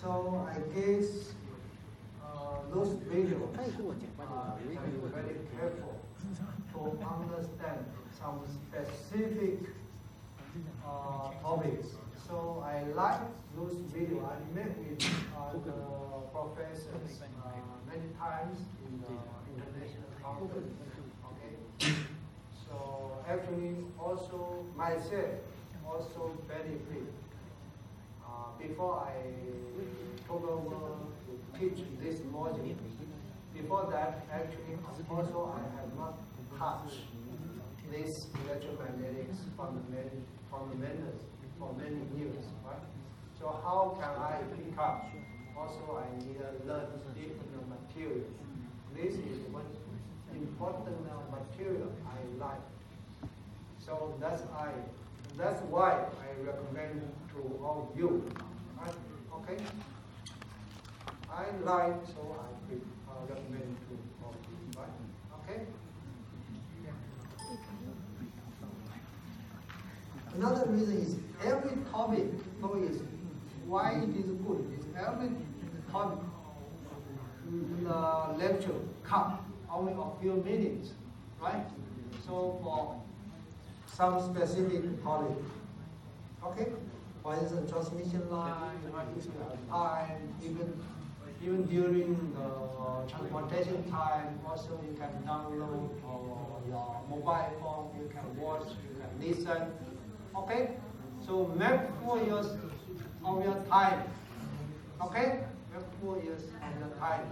So I guess uh, those videos are very careful to understand some specific uh, topics. So I like those videos. I met with uh, the professors uh, many times in the international conference. Okay. So actually, also myself also benefit. Uh, before I took over to teach this module, before that, actually, also I have not touched this electromagnetics fundament, fundamentals for many years, right? So how can I pick up? Also, I need to learn different materials. This is one important material I like. So that's I. That's why I recommend to all you. Okay. I like, so I uh, recommend to all you. Right? Okay. Another reason is every topic, why it is good. Is every topic in the lecture come only a few minutes, right? So for some specific topic, okay? Instance, transmission line, time, even even during the transportation time, also you can download or your mobile phone, you can watch, you can listen. Okay? So make full use of your time. Okay? Make full use of your time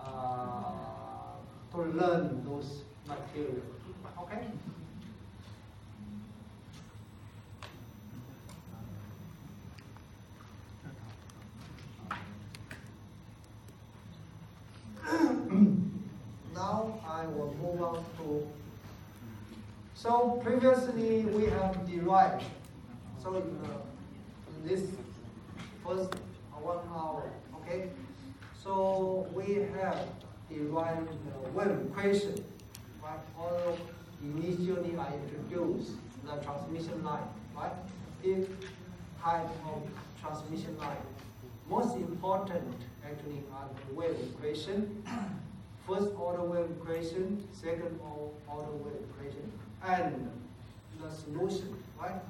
uh, to learn those materials. Okay? now I will move on to. So previously we have derived. So in, uh, this first one hour, okay. So we have derived the wave equation. Right? Initially I introduced the transmission line, right? This type of transmission line. Most important actually are the wave equation first order wave equation, second order wave equation, and the solution, right?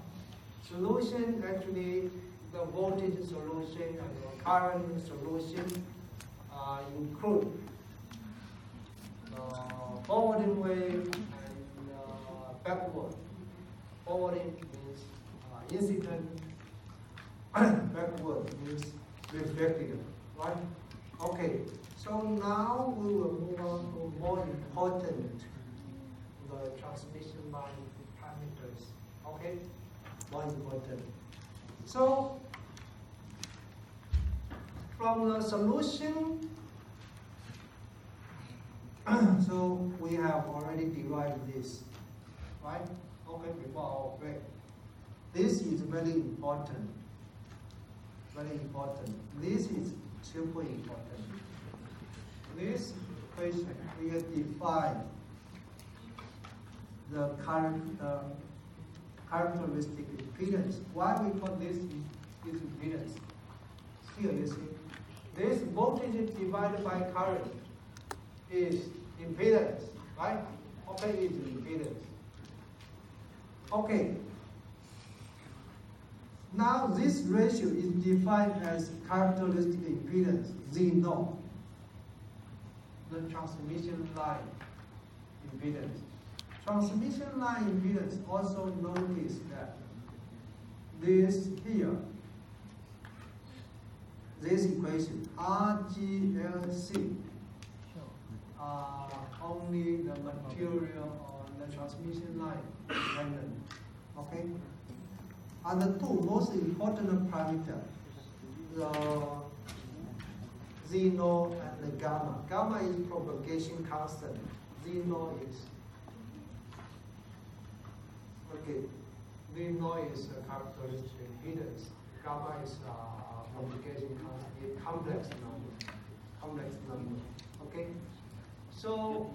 Solution actually the voltage solution and the current solution uh, include uh, forwarding wave and uh, backward. Forwarding means uh, incident, backward means reflected, right? Okay, so now we will move on to more important, the transmission line parameters. Okay, more important. So from the solution, so we have already derived this, right? Okay, before our break. This is very important. Very important. This is super important. This equation will define the current uh, characteristic impedance. Why we call this is impedance? Here you see, this voltage divided by current is impedance, right? Okay, is impedance. Okay. Now this ratio is defined as characteristic impedance, Z naught, the transmission line impedance. Transmission line impedance also notice that this here, this equation, RGLC, uh, only the material on the transmission line dependent. Okay? And the two most important parameters, the Z naught and the gamma. Gamma is propagation constant. Z naught is okay. Z naught is a characteristic impedance. Gamma is uh, propagation constant, complex number. Complex number. Okay. So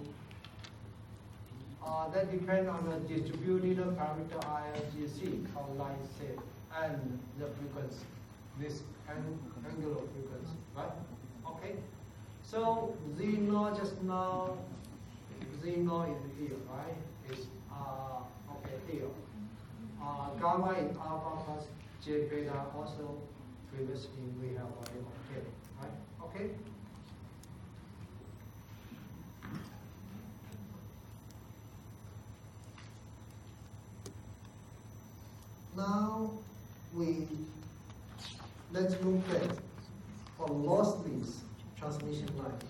uh, that depends on the distributed parameter ILGC, our line set, and the frequency. this ang- angular frequency, right? Okay. So Z naught just now, Z naught is here, right? Is uh okay here. Uh, gamma is alpha plus J beta also previously we have already obtained, right? Okay. Now we let's look at a lossless transmission line.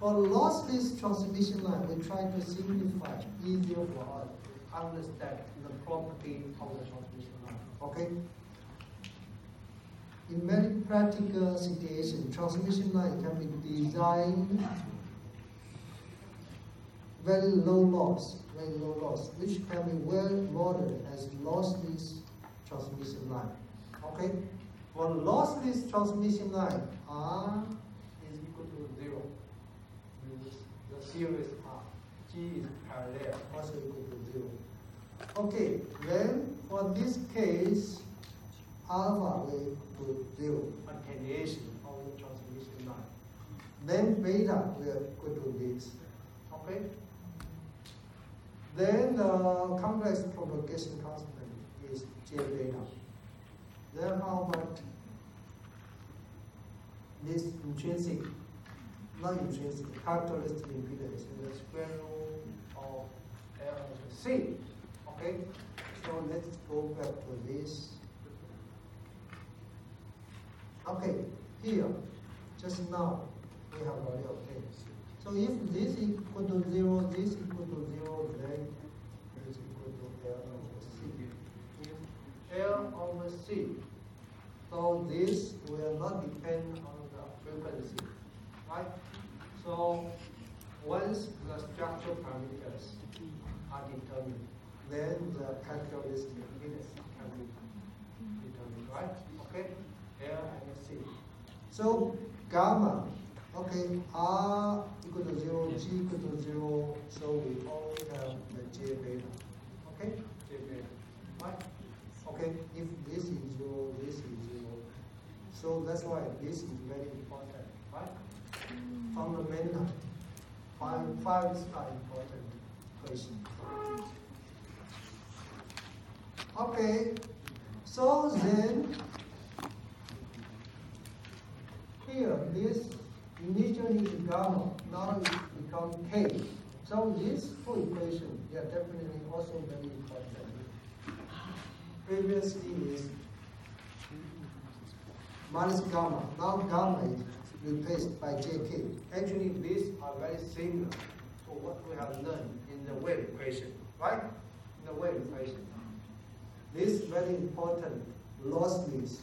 For lossless transmission line, we try to simplify easier for us to understand the property of the transmission line. Okay? In many practical situations, transmission line can be designed very low loss, very low loss, which can be well modeled as lossless transmission line. Okay? For lossless transmission line, R is equal to zero. The series R. G is parallel, also equal to zero. Okay, then for this case, alpha will equal to zero, attenuation of the transmission line. Then beta will equal to this. Okay? Then the complex propagation constant J beta. Then how about this intrinsic, not intrinsic, characteristic impedance in the square root of L to C. Okay, so let's go back to this. Okay, here, just now, we have a already obtained. So if this is equal to zero, this equal to zero, then it's equal to L over C. If L over C, so this will not depend on the frequency, right? So once the structural parameters are determined, then the characteristic impedance can be determined, right? Okay, L and C. So gamma, okay, R equal to zero, G equal to zero, so we only have the J beta, okay? J beta, right? Okay, if this is zero, this is zero. So that's why this is very important, right? Fundamental. Five, five are important question. Okay, so then here this initially is gamma, now it become k. So these two equations, they are definitely also very important previously is minus gamma. Now gamma is replaced by jk. Actually, these are very similar to what we have learned in the wave equation, right? In the wave equation. This very important lossless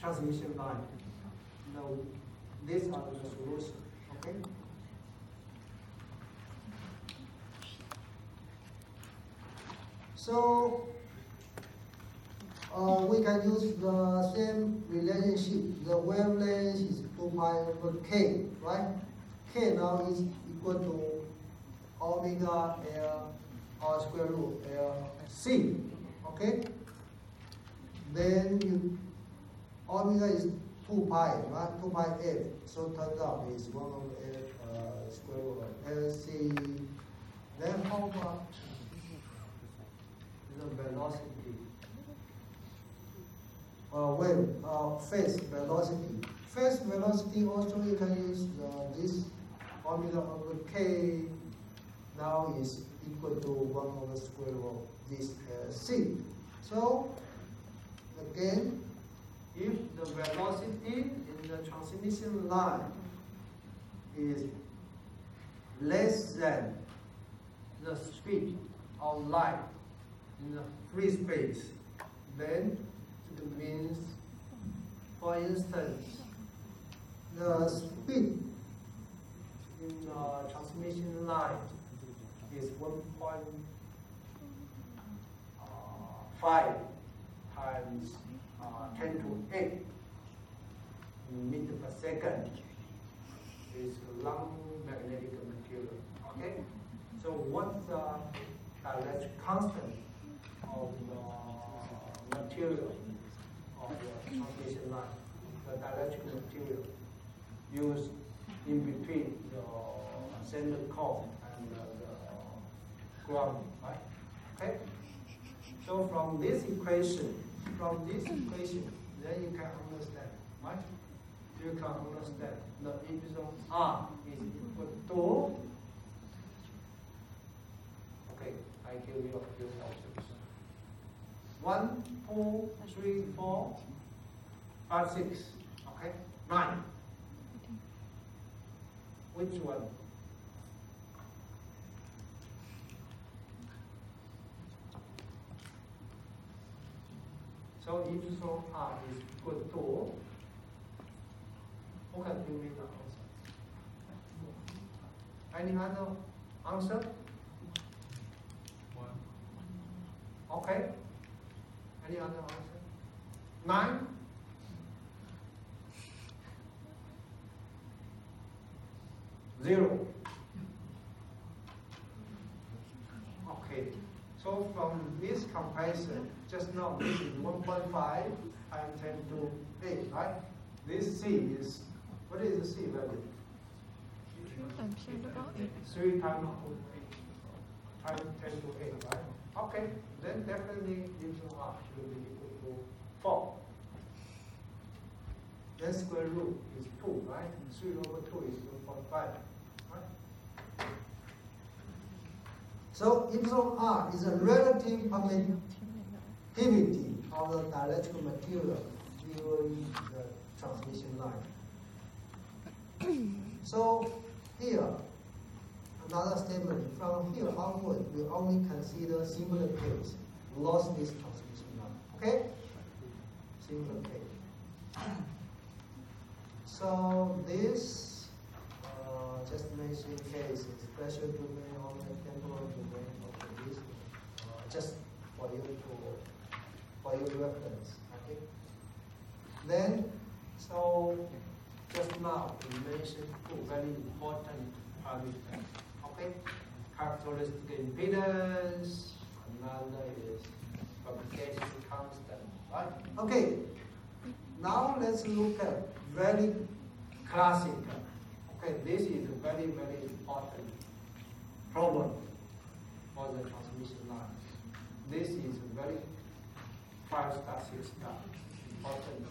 transmission line. Now, these are the solution, okay? So, uh, we can use the same relationship. The wavelength is 2 pi over k, right? k now is equal to omega L square root L c, okay? Then you, omega is 2 pi, right? 2 pi f. So turns out it's 1 over f uh, square root of L c. Then how about the velocity? Uh, wave, uh, phase velocity. Phase velocity also you can use uh, this omega over k now is equal to 1 over square root of this uh, c. So again, if the velocity in the transmission line is less than the speed of light in the free space, then it means, for instance, the speed in the transmission line is 1.5 times uh, 10 to 8 meter per second is long magnetic material. Okay? So what's the dielectric constant of the material of the transmission line, the dielectric material used in between the center core and the, the ground, right? Okay? So from this equation, from this equation, then you can understand, right? You can understand the epsilon r is equal to, okay, I give you a few options. One, two, three, four, five, six, okay, nine. Which one? So epsilon r is equal to, who can give me the answer? Any other answer? One. Okay. Any other answer? Nine? Zero. Okay. So from this comparison, just now this is 1.5 times 10 to 8, right? This C is, what is the C value? Làm sao nó có 3 times, times 10 to 8, right? Okay, then definitely epsilon r should be equal to 4. Then square root is 2, right? 3 over 2 is 1.5, right? So epsilon r is a relative permittivity of the dielectric material during the transmission line. so here, another statement, from here onward, we only consider similar case, lossless transmission line, okay? Similar case. So this, uh, just mention case is spatial domain or temporal domain of this, uh, just for you to, for your reference, okay? Then, so just now we mentioned two very important parameters, okay? Characteristic impedance, another is propagation constant, right? Okay, now let's look at very classic. Okay, this is a very, very important problem for the transmission line. This is a very five star, six star important.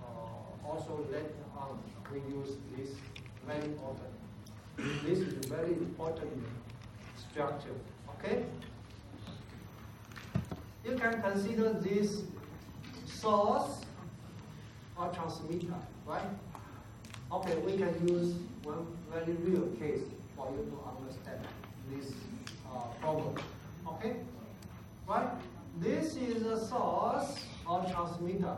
Uh, also later on, we use this very important. This is a very important structure. Okay. You can consider this source or transmitter, right? Okay, we can use one very real case for you to understand this uh, problem. Okay? Right? This is a source or transmitter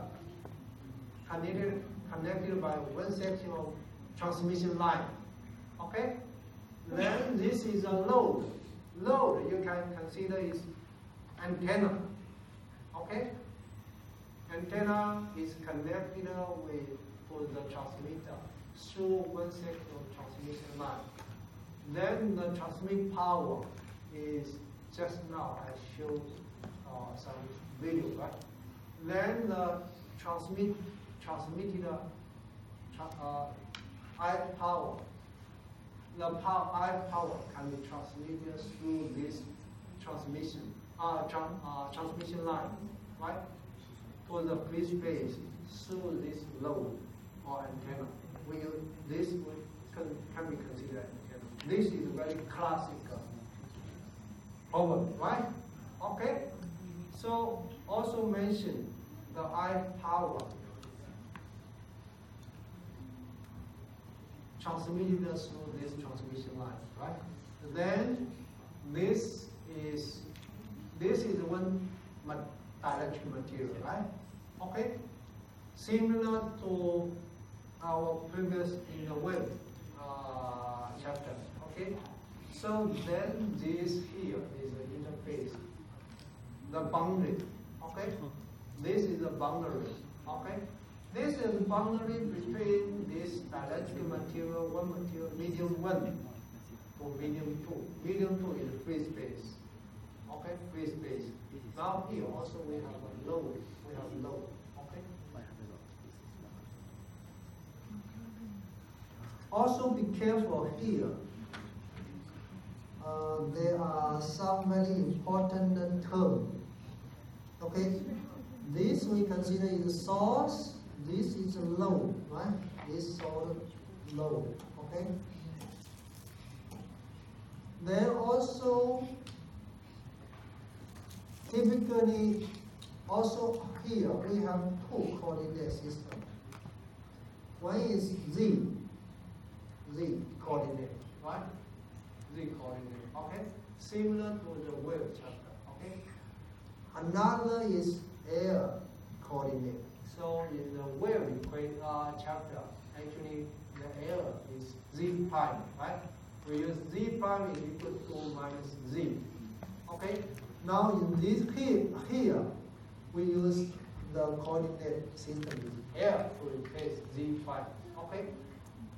connected, connected by one section of transmission line. Okay? Then this is a load. Load you can consider is antenna. Okay? Antenna is connected with to the transmitter through one section of transmission line. Then the transmit power is just now I showed uh, some video, right? Then the transmit transmitted uh, tra- uh, I power. The power, I power can be transmitted through this transmission uh, tran- uh, transmission line, right? To the free space through this load or antenna. We use this can, can be considered antenna. This is very classic uh, problem, right? Okay. So also mention the I power transmitted through this transmission line, right? Then this is this is one dielectric material, right? Okay, similar to our previous in the wave uh, chapter. Okay, so then this here is the interface, the boundary. Okay, this is the boundary. Okay, this is boundary between this dielectric material, one material, medium one or medium two. Medium two is free space. Okay, free space. Now here also we have a load. We have a load. Okay. Also be careful here. Uh, there are some very important terms. Okay, this we consider is source this is a load, right? This source low, Okay. Then also typically also here we have two coordinate system. One is z, z coordinate, right? Z coordinate, okay? Similar to the wave chapter, okay? Another is L coordinate. So in the wave equa- uh, chapter, actually the L is z prime, right? We use z prime is equal to minus z. Okay? Now in this here, here we use the coordinate system is L to replace z prime. Okay?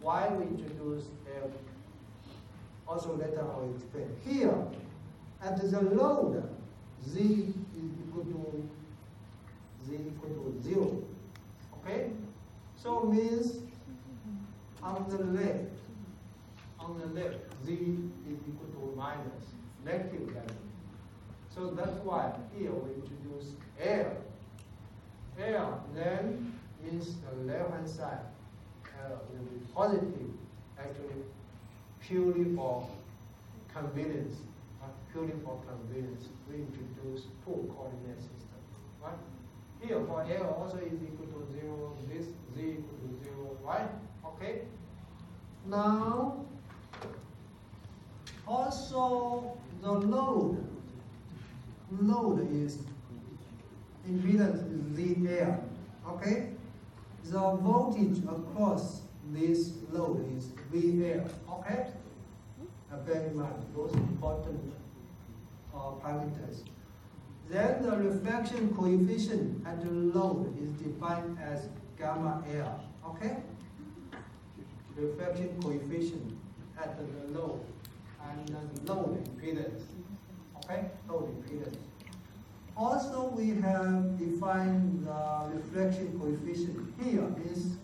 Why we introduce L? Also later I will explain. Here, at the load, z is equal to z equal to zero. Okay? So means on the left, on the left, z is equal to minus negative value. So that's why here we introduce L. L then means the left hand side will be positive, actually purely for convenience. uh, purely for convenience, we introduce two coordinate system. Right? Here for L also is equal to zero, this z equal to zero, right? Okay? Now also the load load is impedance is Z. Okay? The voltage across this load is VL. Okay? Uh, bear in mind those important uh, parameters. Then the reflection coefficient at the load is defined as gamma L. Okay? Reflection coefficient at the load and the load impedance. Okay, load impedance. Also, we have defined the reflection coefficient here. Is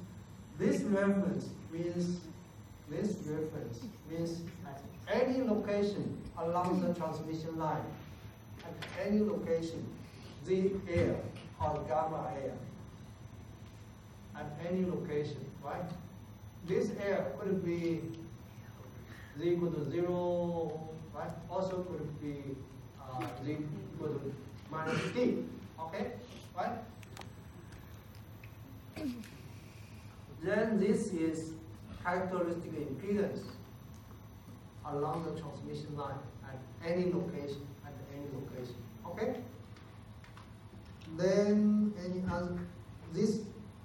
this reference means this reference means at any location along the transmission line, at any location, Z L or gamma L, at any location, right? This L could be z equal to zero, right? Also could be uh, z equal to minus d, okay? Right? then this is characteristic impedance along the transmission line at any location, location, okay? Then any other, this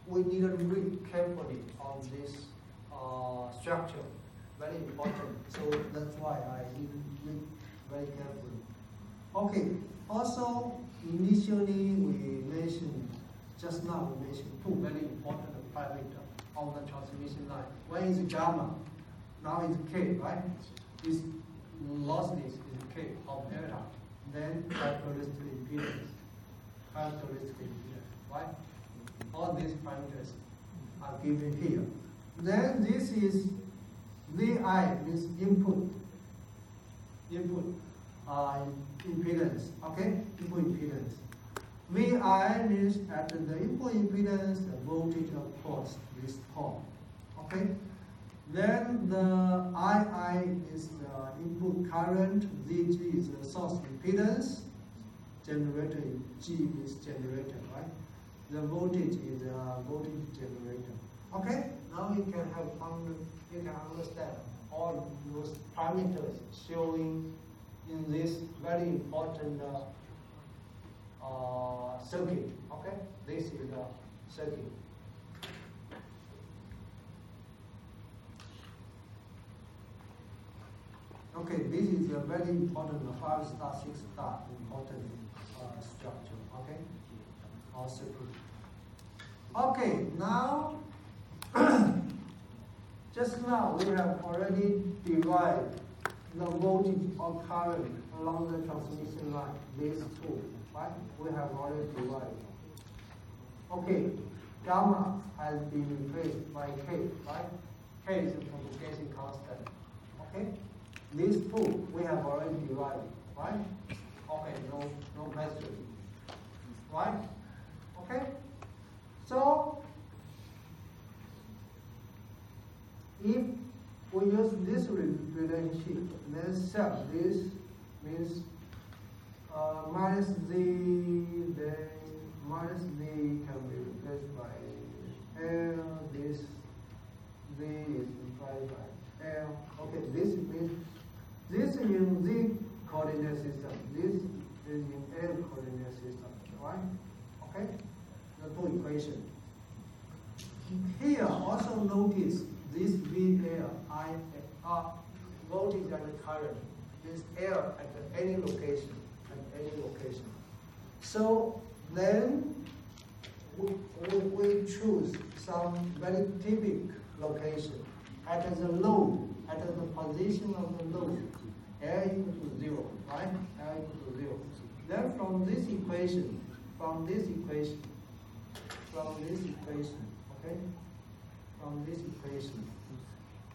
we need to read carefully on this uh, structure very important. So that's why I read very carefully. Okay. Also, initially we mentioned just now we mentioned two very important parameter on the transmission line. One is gamma, now is K, right? This lossless is K of delta. Then characteristic impedance, characteristic impedance, right? All these parameters are given here. Then this is VI means input, input uh, impedance, okay, input impedance. VI means at the input impedance, the voltage across this pole, okay. Then the II is the input current, ZG is the source impedance, generator G is generator, right? The voltage is the voltage generator. Okay, now you can have under, you can understand all those parameters showing in this very important uh, uh, circuit. Okay, this is the circuit. Okay, this is a very important five star, six star important uh, structure. Okay, circuit. Okay, now just now we have already derived the voltage or current along the transmission line, these two, right? We have already derived. Okay, gamma has been replaced by K, right? K is the propagation constant. Okay? These two we have already derived, right? Okay, no, no question. Right? Okay? So, if we use this re- relationship, then set this means uh, minus z, then minus z can be replaced by L, this z is implied by L. Okay, this means this is in z coordinate system, this is in L coordinate system, right? Okay, the two equations. Here also notice this VL, I, uh, voltage and current is L at any location, at any location. So then we, we, we choose some very typical location at the load, at the position of the load, L equal to zero, right? L equal to zero. Then from this equation, from this equation, from this equation, okay? From this equation,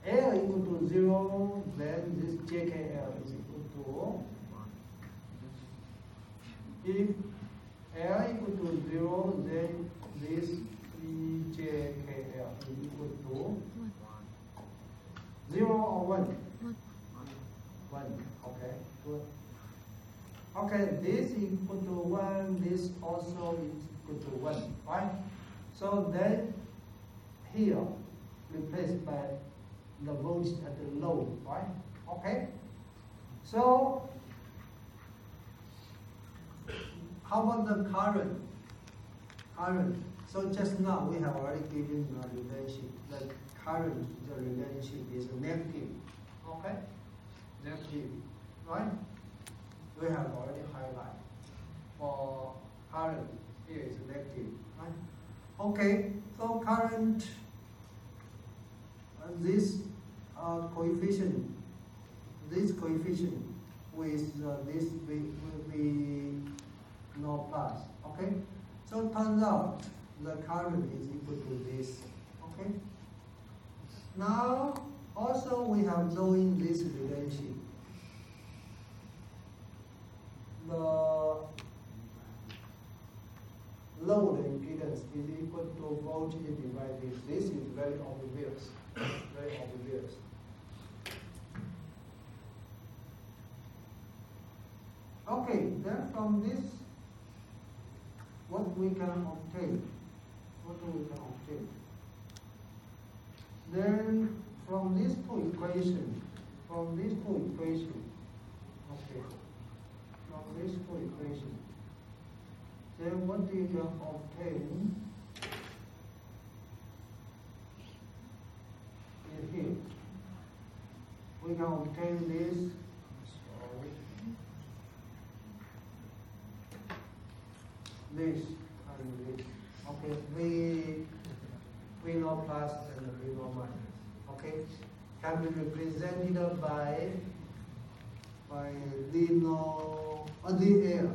L equal to zero, then this JKL is equal to, if L equal to zero, then this EJKL is equal to zero or one? One, okay, good. Okay, this equal to one, this also is equal to one, right? So then, here, replaced by the voltage at the low, right? Okay? So, how about the current? Current. So just now we have already given the relationship. The current, the relationship is negative. Okay? Negative, right? We have already highlighted. For current, here is negative, right? Okay, so current, uh, this uh, coefficient, this coefficient with uh, this will, will be no plus, okay? So turns out the current is equal to this, okay? Now, also we have knowing this relationship. The load impedance is equal to voltage divided. This is very obvious, very obvious. Okay, then from this, what we can obtain? What do we can obtain? Then from these two equations, from these two equations, okay, from these two equations, then what do you obtain is here. We can obtain this, this and this. Okay, we know plus and we know minus. Okay, can be represented by by Z naught, uh, the air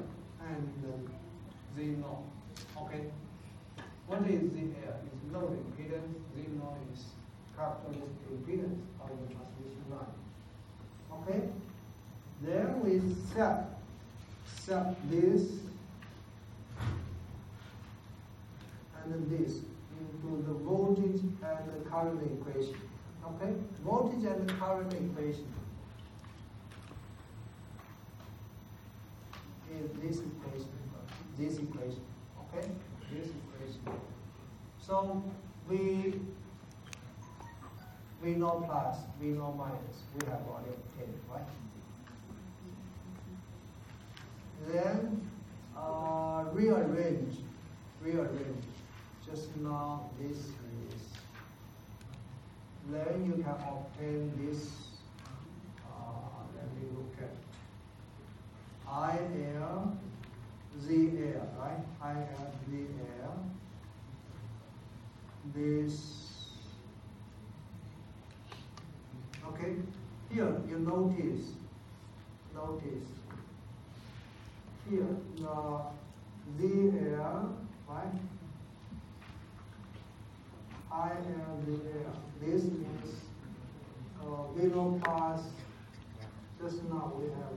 and uh, Z naught. Okay, what is the air? Is load impedance. Z naught is characteristic impedance of the transmission line. Okay, then we set set this and this into the voltage and the current equation. Okay? Voltage and current equation is this equation, this equation. Okay? This equation. So we we know plus, we know minus, we have already obtained, right? Then uh, rearrange, rearrange. Just now this is. Then you can obtain this. Uh, let me look at I L Z L, right? I L Z L. This. Okay, here you notice, notice. Here the Z L, right? I L Z L. This means below pass, just now we have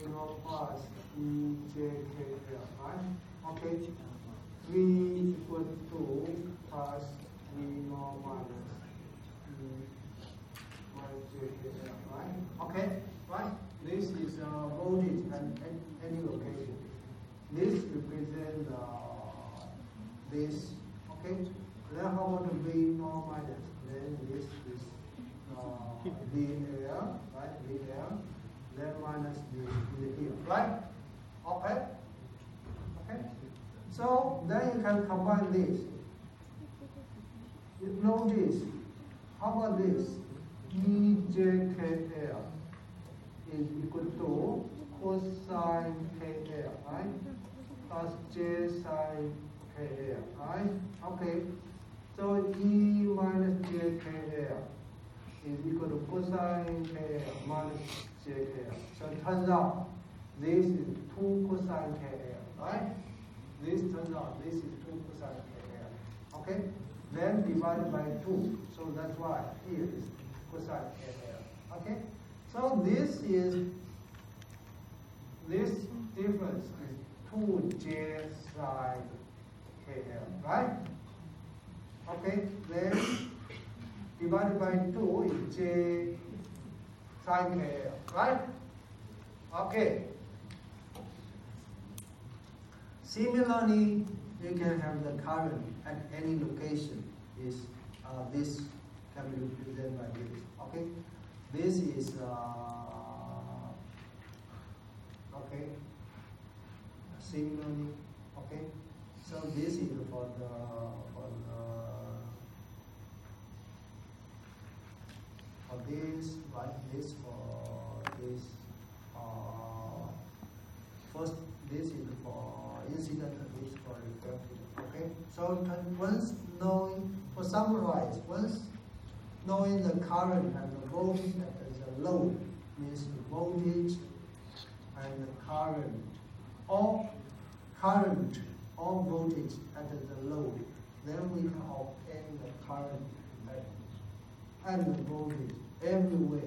below pass E, J, K, L, right? Okay, V equal to pass V no minus E minus J, K, L, right? Okay, right? This is uh, voltage at any location. This represents uh, this, okay? Then how about the V no minus? Then this is uh, VL, right? VL. Then minus this is here, right? Okay? Okay? So then you can combine this. You know this. How about this? EJKL is equal to cosine KL, right? Plus J sine KL, right? Okay. So E minus JKL is equal to cosine KL minus JKL. So it turns out this is 2 cosine KL, right? This turns out this is 2 cosine KL. Okay? Then divided by 2. So that's why here is cosine KL. Okay? So this is, this difference is 2j sine KL, right? Okay, then divided by 2 is j sine KL, right? Okay. Similarly, you can have the current at any location is uh, this can be represented by this. Okay, this is uh, okay. Similarly, okay. So this is for the this, right? This for this. Uh, first, this is for incident, this for reflected. Okay. So once knowing, for summarize, once knowing the current and the voltage as a load means the voltage and the current or current or voltage at the load, then we can obtain the current and- and the voltage everywhere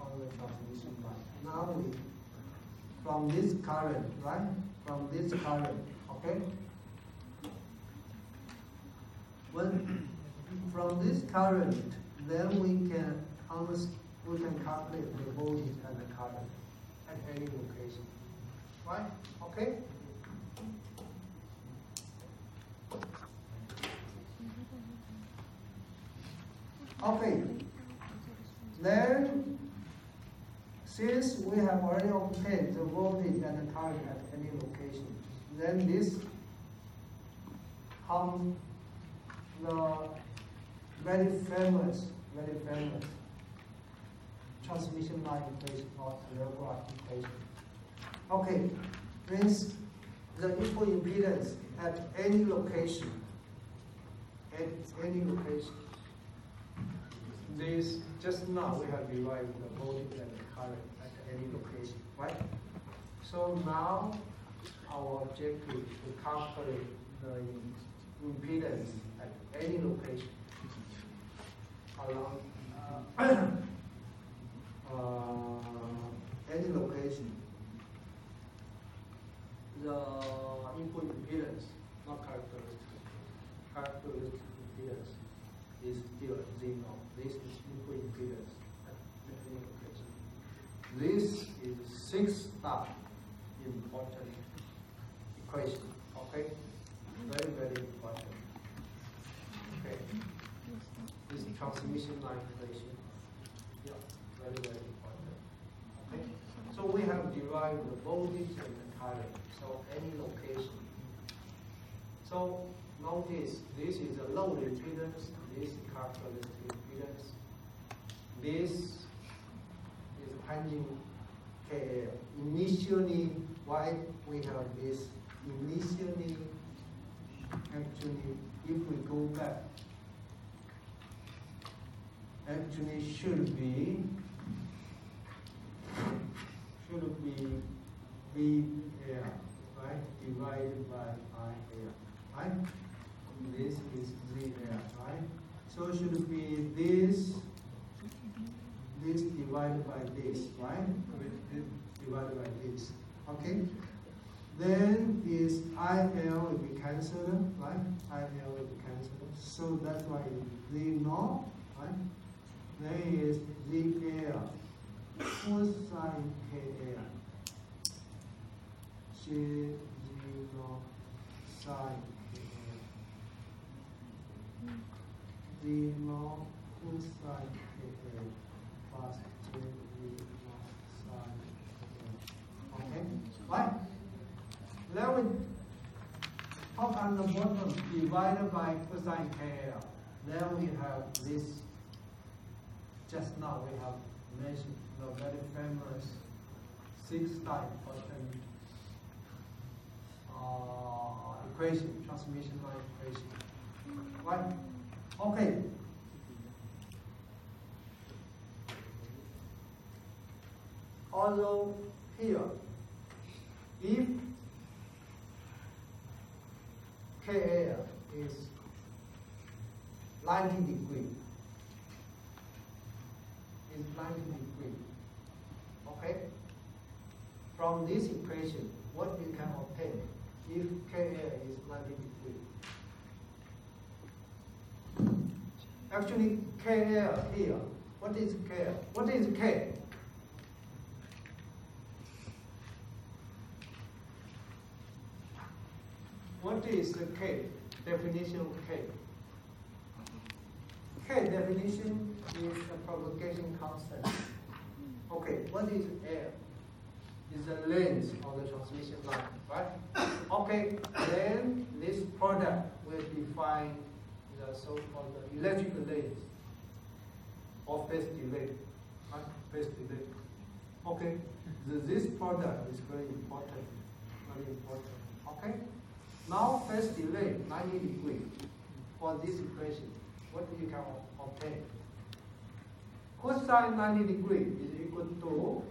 on the transmission line. Now we, from this current, right? From this current, okay? When, from this current, then we can, we can calculate the voltage and the current at any location. Right? Okay? Okay. Then, since we have already obtained the voltage and the current at any location, then this comes the very famous, very famous transmission line equation or telegraph equation. Okay, means the input impedance at any location, at any location. This, just now we have derived the voltage and the current at any location, right? So now our objective is to calculate the impedance at any location along uh, uh, any location. The input impedance, not characteristic, characteristic impedance is still zero. Location. This is sixth important equation. Okay, very very important. Okay, this is transmission line equation. Yeah, very very important. Okay, so we have derived the voltage and the current. So any location. So notice this is a load impedance. This is characteristic impedance. This is panning KL. Initially, why we have this? Initially, actually, if we go back, actually should be should be V L, right? Divided by i here, right? This is Z L, right? So should be this this divided by this, right? Divided by this, okay? Then is IL will be cancelled, right? IL will be cancelled. So that's why Z naught, right? Then is ZL cosine KL. J zero sine KL. zero cosine KL plus J zero sine KL. Okay, right? Then we top and the bottom divided by cosine KL. Then we have this, just now we have mentioned the very famous six type pattern uh, equation, transmission line equation. Right? Okay. Although here, if KL is 90 degree, is 90 degree, okay? From this equation, what you can obtain if KL is 90 degree? Actually, KL here, what is KL? What is K? What is the K? Definition of K? K definition is a propagation constant. Okay, what is L? Is the length of the transmission line, right? Okay, then this product will define the so-called electrical length or phase delay, right? Phase delay. Okay, the, this product is very important, very important. Okay, now phase delay 90 degree for this equation. What you can obtain? Cosine 90 degree is equal to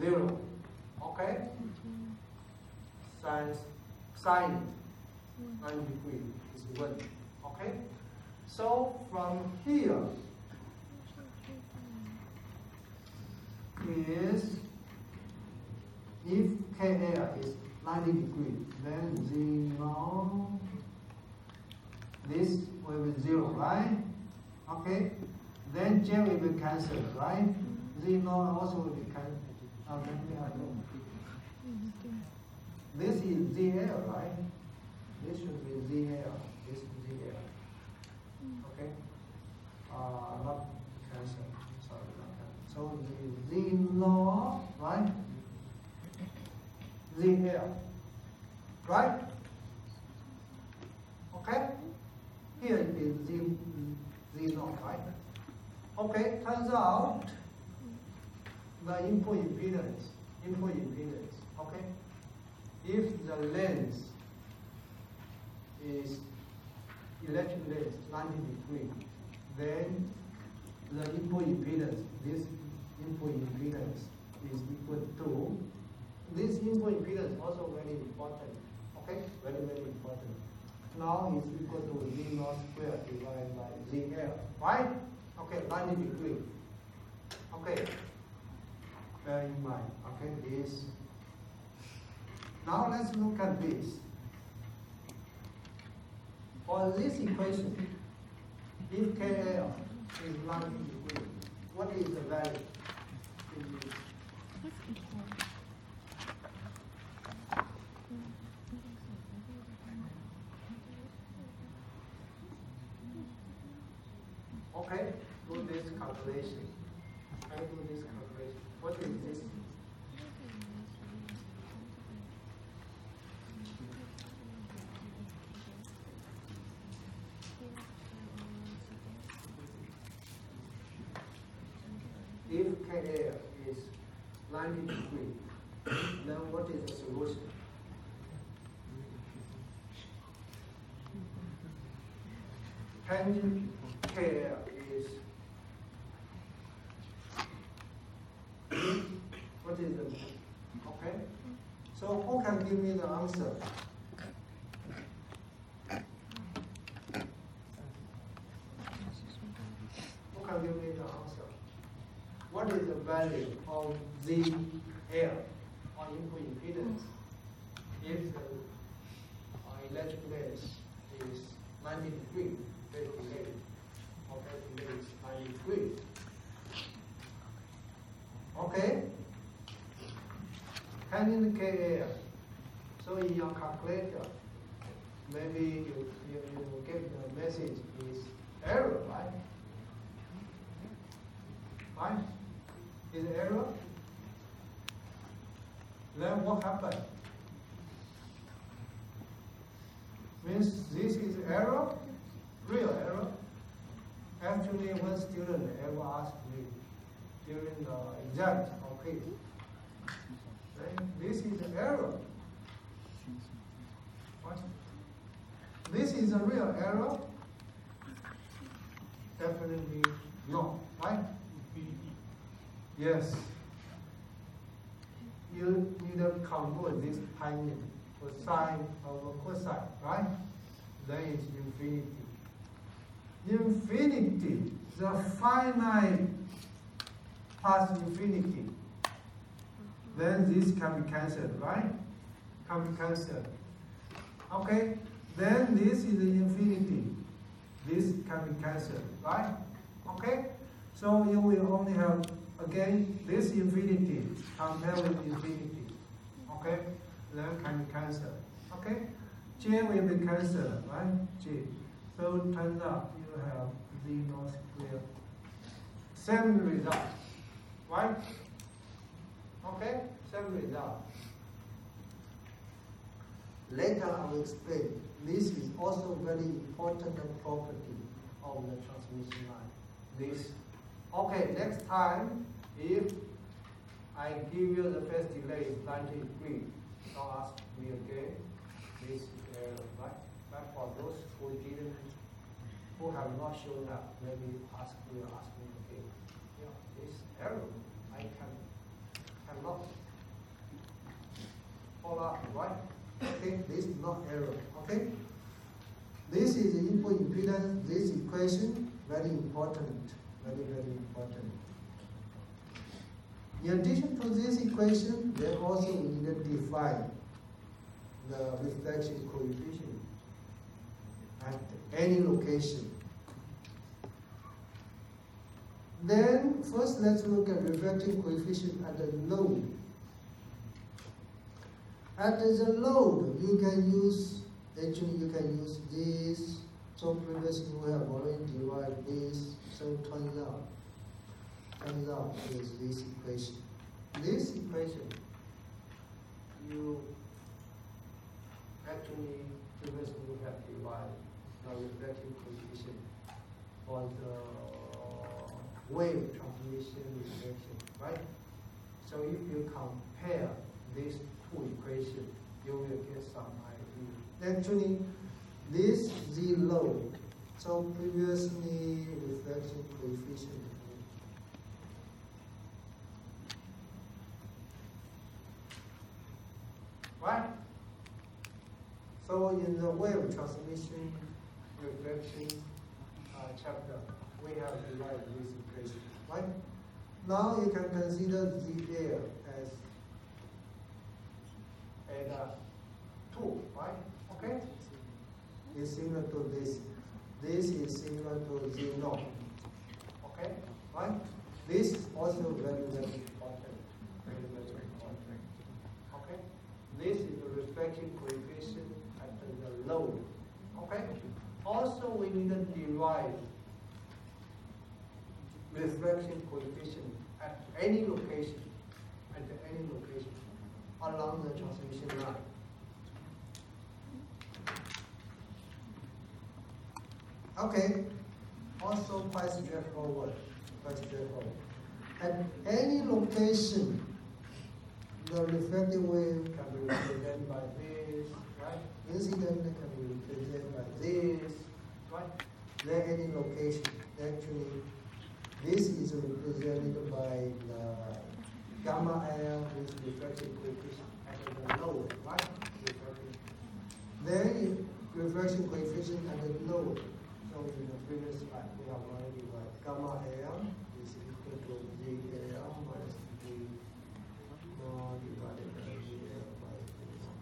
zero. Okay? Sine, sine 90 degree is one. Okay? So from here is if KL is 90 degree, then zero, this will be zero, right? Okay? Then J will be cancelled, right? Zero also will be cancelled. This is ZL, right? This should be ZL, this is ZL. Okay? Uh, not cancelled, sorry. So the zero, right? ZL. Right? Okay? Here it is Z, Z naught, right? Okay, turns out the input impedance, input impedance, okay? If the length is electric length 90 degree, then the input impedance, this input impedance is equal to this input impedance also very important. Okay, very very important. Now it's equal to Z naught square divided by ZL, right? Okay, 90 degree. Okay, bear in mind. Okay, this. Now let's look at this. For this equation, if KL is 90 degree, what is the value? in this? Okay, do this Okay, do this. What is this? If KL is 90 degree, then what is the solution? Tangent KL is what is the okay? So who can give me the answer? Z L or input impedance. If the uh, electric delay is 90 degree, phase delay, or phase delay is 90 degree. Okay? Can indicate L. So in your calculator, maybe you, you, you get the message is error, right? Right? Is it error? Then what happened? Means this is error, real error. Actually, one student ever asked me during the exam or quiz, saying, this is error. What? This is a real error? Definitely no, right? Yes. You need to convert this timing to sine over cosine, right? Then it's infinity. Infinity, the finite past infinity. Then this can be cancelled, right? Can be cancelled. Okay? Then this is the infinity. This can be cancelled, right? Okay? So you will only have again this infinity compared with infinity. Okay? Then can be cancelled. Okay? J will be cancelled, right? J. So it turns out you have Z naught squared. Same result. Right? Okay? Same result. Later I will explain. This is also very important property of the transmission line. This. Okay, next time, if I give you the first delay is 90 degrees, don't ask me again. This is error, right? But for those who didn't, who have not shown up, maybe ask me, ask me again. Yeah, this error, I can, cannot follow up, right? Okay, this is not error, okay? This is the input impedance, this equation, very important, very, very important. In addition to this equation, then also we need to define the reflection coefficient at any location. Then first let's look at reflecting coefficient at the node. At the load, you can use, actually you can use this. So previously we have already derived this. So turns out, turns out is this equation. This equation, you actually previously we have derived the reflective coefficient for the wave transmission reflection, right? So if you compare these two equations, you will get some idea. Actually, this Z low, so previously reflection coefficient. Right? So in the wave transmission reflection uh, chapter, we have derived this equation, right? Now you can consider the air as and uh, two, right? Okay? Is similar to this. This is similar to Z naught. Okay? Right? This is also very, very important. Very, very important. Okay? This is the reflection coefficient at the load. Okay? Also, we need to derive reflection coefficient at any location, at any location along the transmission line. Okay, also quite straightforward, quite straightforward. At any location, the reflected wave can be represented by this, right? Incident can be represented by this, right? Then any location, actually, this is represented by the gamma L with reflection coefficient at the low, right? Then refraction coefficient at the low. So in the previous slide, we have already like gamma L is equal to GL minus Z naught divided by by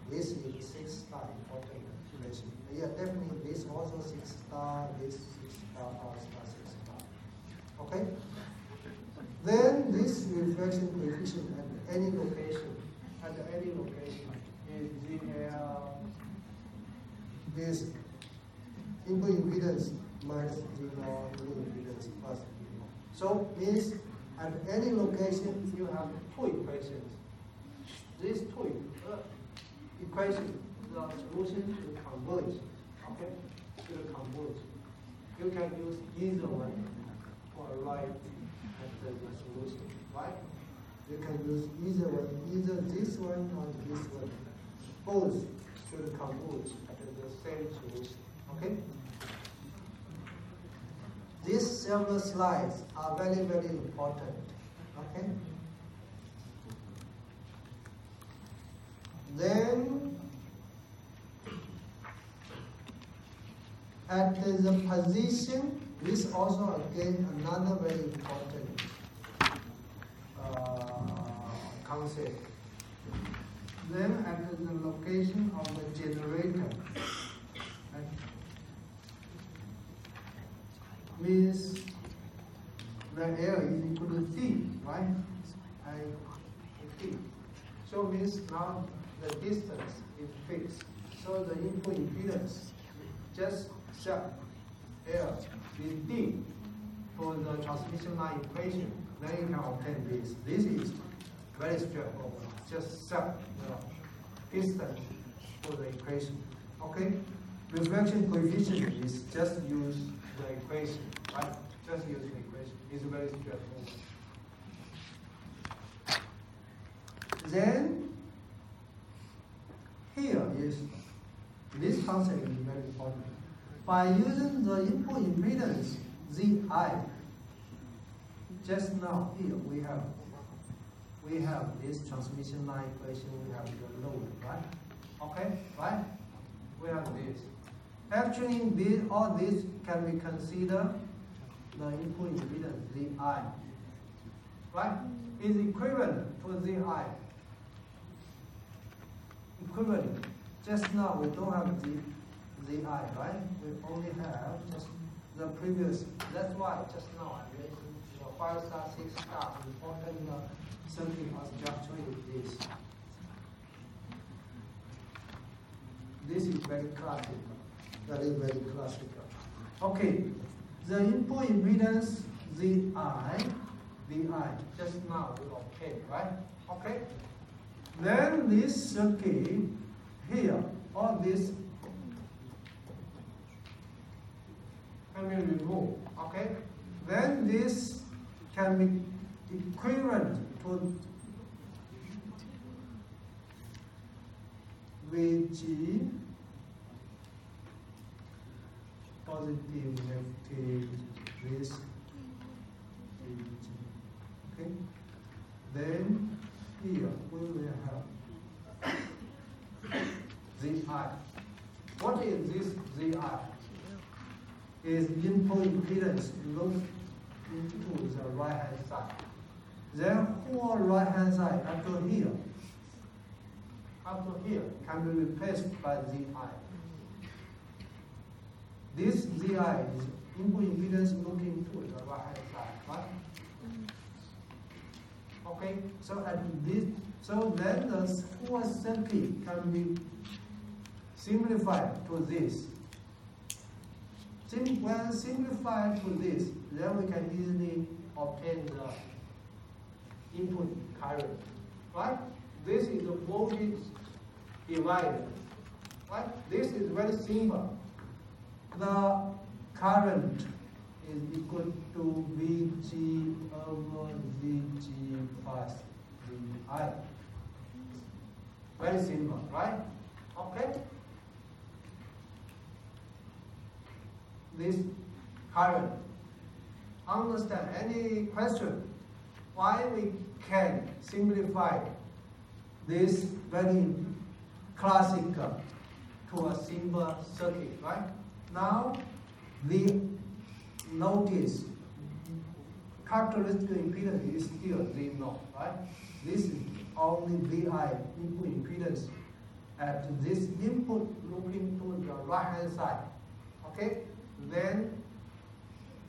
This is six star important relation. Yeah, definitely this also six star, this six star, star, six star. Okay? Then this reflection coefficient at any location, at any location is GL this input impedance minus the input impedance plus. So means at any location you have two equations. These two uh, equations, the solution should converge. Okay? Should converge. You can use either one for right the, the solution, right? You can use either one, either this one or this one. Both should converge at the same solution. Okay? These several slides are very, very important. Okay? Then, at the position, this also again another very important Uh, concept. Then at the location of the generator, means the L is equal to D, right? I D. So means now the distance is fixed. So the input impedance just set L is D for the transmission line equation. Then you can obtain this. This is very straightforward. Just set the distance for the equation. Okay? Reflection coefficient is just use the equation, right? Just use the equation. It's very straightforward. Then here is this concept is very important. By using the input impedance ZI, just now here we have we have this transmission line equation, we have the load, right? Okay, right? We have this. Actually, this, all this can be considered the input impedance ZI, right? Is equivalent to ZI. Equivalent. Just now we don't have Z, ZI, right? We only have just the previous. That's why just now I the five star, six star important uh, something as structure is this. This is very classical. Very, very classical. Okay, the input impedance ZI, VI, just now we obtained, right? Okay? Then this circuit here, all this can be removed, okay? Then this can be equivalent to VG positive, negative, this VG, okay? Then here we will have ZI. What is this ZI? Is input impedance looked into the right hand side. Then whole right hand side after here, after here can be replaced by ZI. This ZI is input impedance looking to the right hand side, right? Okay, so at this, so then the whole circuit can be simplified to this. When simplified to this, then we can easily obtain the input current, right? This is the voltage divider, right? This is very simple. The current is equal to Vg over um, Vg plus Vi. Very simple, right? Okay? This current. Understand any question? Why we can simplify this very classical to a simple circuit, right? Now, the notice characteristic impedance is still zero, right? This is only VI input impedance at this input looking to the right hand side. Okay? Then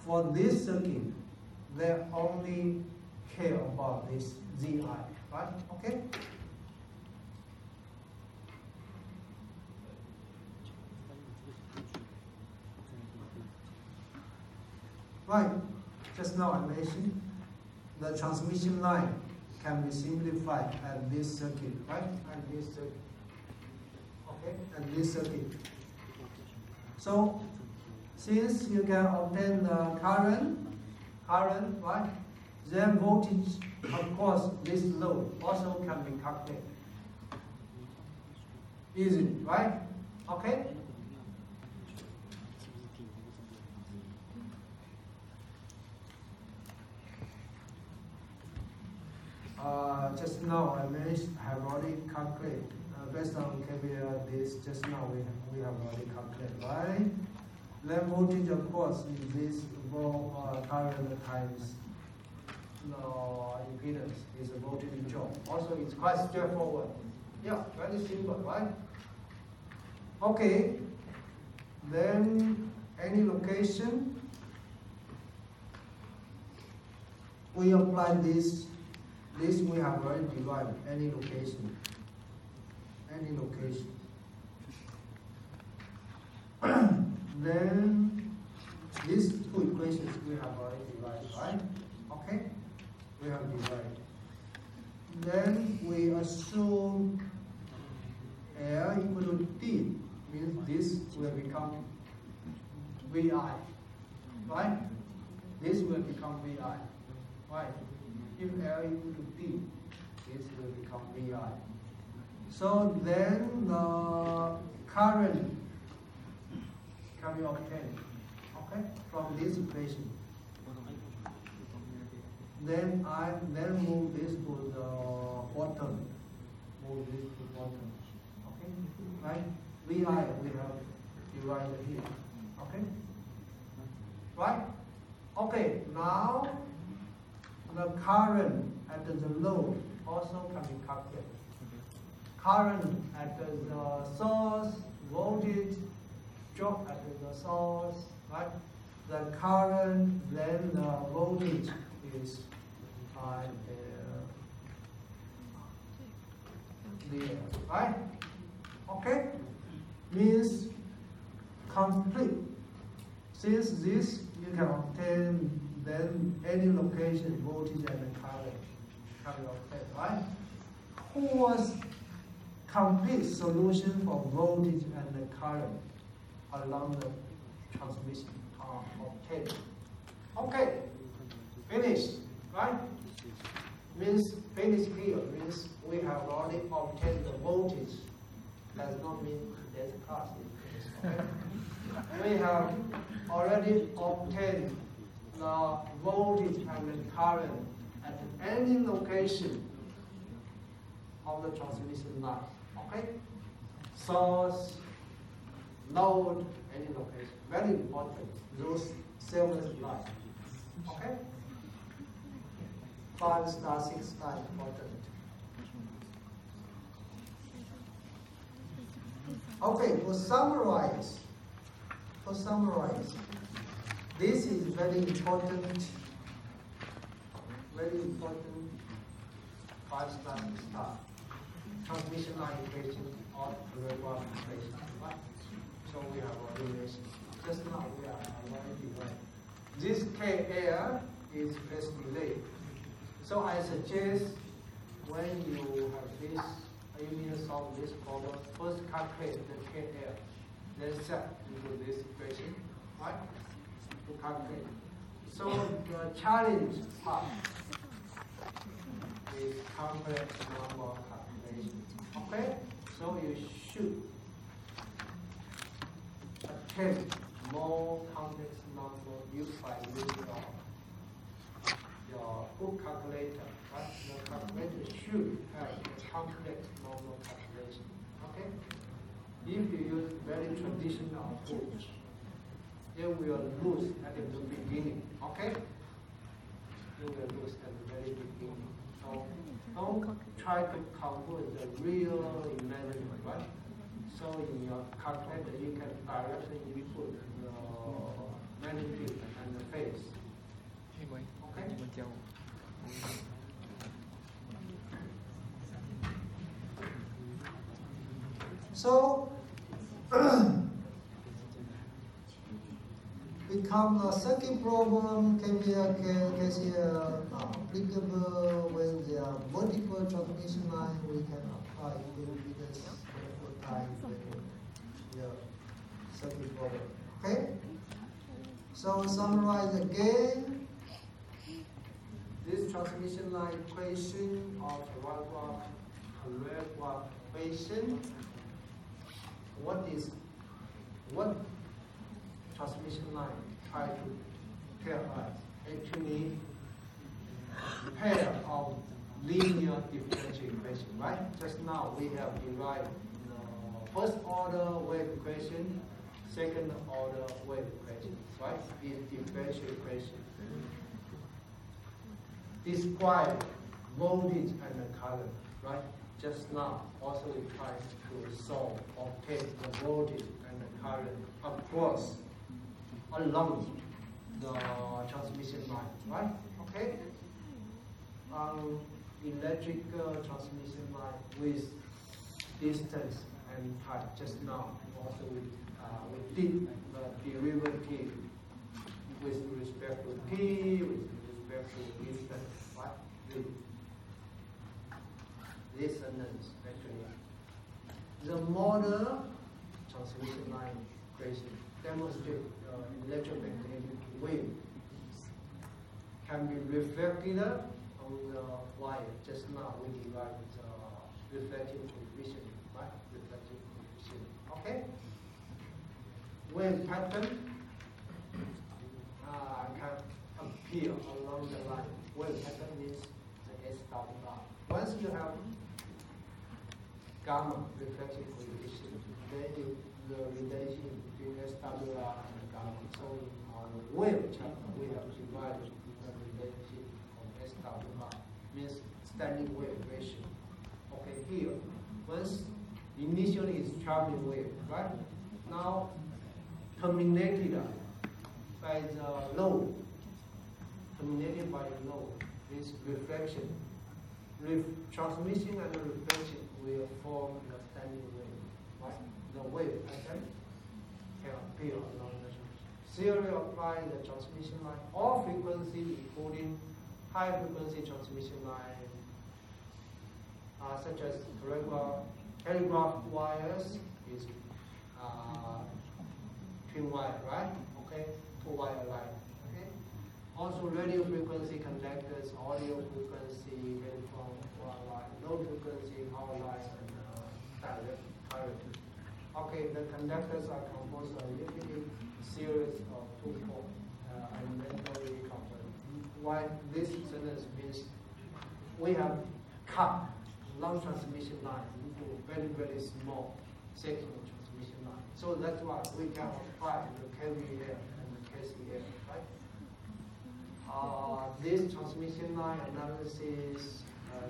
for this circuit, they only care about this ZI, right? Okay? Right, just now I mentioned the transmission line can be simplified at this circuit, right? At this circuit. Okay, at this circuit. So, since you can obtain the current, current, right? Then voltage, of course, this load also can be calculated. Easy, right? Okay? Uh, just now I managed, have already calculated, uh, based on KVL, this, just now we have, we have already calculated, right? Then voltage, of course, in this vol, uh, current times, no, impedance is a voltage drop. Also, it's quite straightforward. Yeah, very simple, right? Okay, then any location, we apply this this we have already derived any location. Any location. then these two equations we have already derived, right? Okay? We have derived. Then we assume L equal to D means this will become VI. Right? This will become VI. Right? if L equal to D, this will become VI. So then the current can be obtained, okay, from this equation. Then I then move this to the bottom, move this to bottom, okay, right? VI we have divided here, okay, right? Okay, now the current at the load also can be calculated. Current at the source, voltage drop at the source, right? The current, then the voltage is right there, right? Okay? Means complete. Since this you can obtain then any location, voltage and the current be obtained, right? Who was complete solution for voltage and the current along the transmission are obtained. Okay, finished, right? Means finished here means we have already obtained the voltage. Does not mean there's class this. Okay? we have already obtained the voltage and the current at any location of the transmission line. Okay? Source, load, any location. Very important. Those seven lines. Okay? Five star, six star important. Okay, to summarize, to summarize, this is very important, very important five star six star transmission equation or reservoir equation. Right? So we have already mentioned. Just now we are already right. This KL is delay. So I suggest when you have this, you need to solve this problem, first calculate the K air, then set into this equation, right? To calculate. So the challenge part is complex number calculation. Okay? So you should attempt more complex number used by using your, your book calculator. Right? Your calculator should have a complex number calculation. Okay? If you use very traditional approach, you will lose at the beginning. Okay? You will lose at the very beginning. So don't try to convert the real imaginary, right? So in your calculator, you can directly input your magnitude and the phase. Okay? So become a circuit problem can be a, can, can be a, uh, applicable when there are multiple transmission lines we can apply second. Okay? So summarize again. This transmission line equation of the Ragwa equation what is what transmission line try to tell us actually pair of linear differential equation, right? Just now we have derived first order wave equation, second order wave equation, right? Is differential equation. Describe voltage and the current, right? Just now, also we try to solve or take the voltage and the current across along the transmission line, right? Okay? Um, electrical transmission line with distance time. Just now, also we, uh, we did the derivative with respect to t, with respect to distance, right? With dissonance actually. The model transmission line equation demonstrate uh, electromagnetic wave can be reflected on the wire. Just now we derived the reflective coefficient, right? Reflective coefficient. Okay? Wave pattern uh, can appear along the line. Wave pattern means the S dot bar. Once you have gamma reflective coefficient, then you, the relation between SWR and gamma. So in our wave chapter, we have divided the relationship of SWR, means standing wave ratio. Okay, here, once initially it's traveling wave, right? Now terminated by the load, terminated by the load, means reflection. Ref- transmission and reflection will form the standing wave, right? The wave pattern can appear along the serial apply the transmission line, all frequency including high frequency transmission line, uh, such as telegraph, telegraph wires is uh, twin wire, right? Okay, two wire line. Okay. Also radio frequency conductors, audio frequency, telephone line, low frequency power line, and uh, direct current. Okay, the conductors are composed of limited series of two pole uh, elementary component. Why this sentence means we have cut long transmission line into very very small section transmission line. So that's why we can apply the KVL and the KCL, right? Uh, this transmission line analysis uh,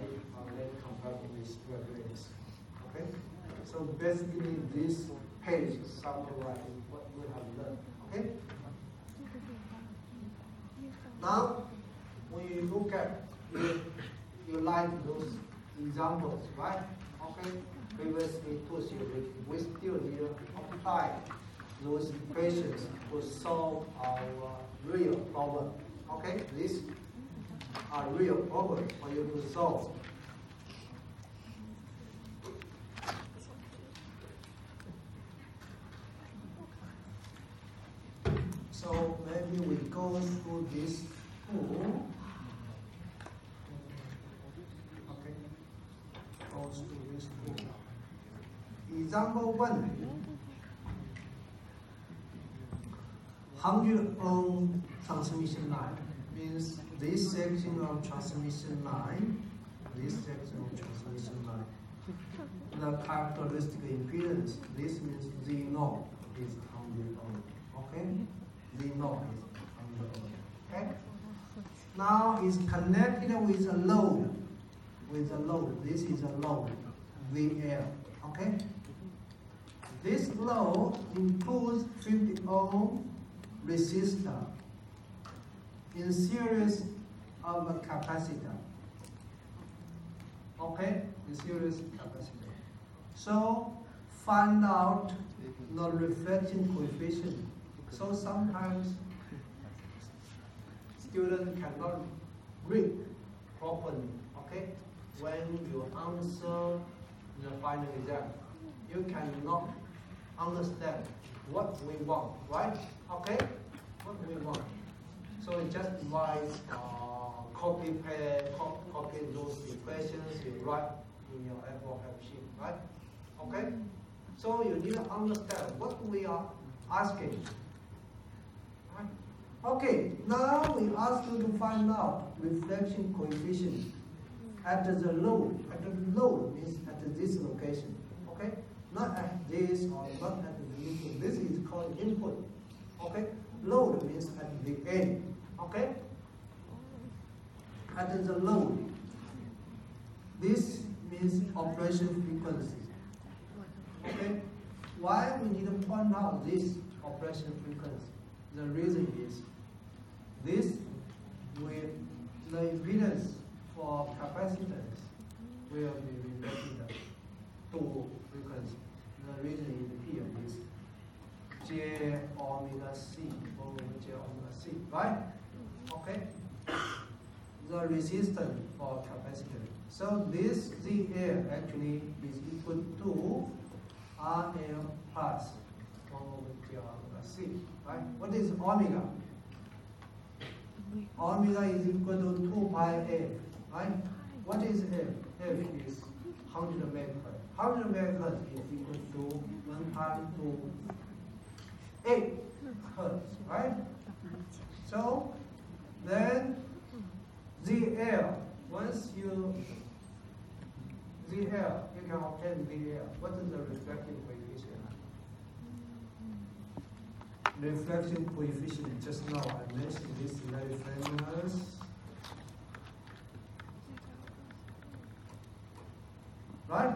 then compared with regulators. Okay? So basically this page summarizes what we have learned. Okay? Now, when you look at you, you like those examples, right? Okay? Previously two series, we still need to apply those equations to solve our real problem. Okay? These are real problems for you to solve. So maybe we go through this tool. Okay. Go through this tool. Example one. Hundred ohm transmission line means this section of transmission line, this section of transmission line. The characteristic impedance, this means Z naught is hundred ohm. Okay? Z naught is hundred ohm. Okay? Now it's connected with a load. With a load. This is a load, VL. Okay? This load includes 50 ohm resistor in series of a capacitor. Okay? In series capacitor. So find out the reflection coefficient. So sometimes students cannot read properly. Okay? When you answer the final exam, you cannot understand what we want, right? Okay? What we want. So you just write, uh, copy, paste, co- copy those equations you write in your A4 help sheet, right? Okay? So you need to understand what we are asking. Right? Okay, now we ask you to find out reflection coefficient at the load. At the load means at this location. Okay? Not at this or not at the input. This is called input. Okay? Load means at the end. Okay? At the load. This means operation frequency. Okay? Why we need to point out this operation frequency? The reason is this will the impedance for capacitance will be related to frequency. The reason is here is J omega C over J omega C, right? Okay? The resistance for capacitor. So this ZL actually is equal to RL plus 1 over J omega C, right? What is omega? Mm-hmm. Omega is equal to 2 pi F, right? What is F? F is 100 megahertz. 100 megahertz is equal to 1 time to 8 hertz, right? So then ZL, once you ZL, you can obtain ZL. What is the reflective coefficient? Reflection coefficient, just now I mentioned this very famous. Right?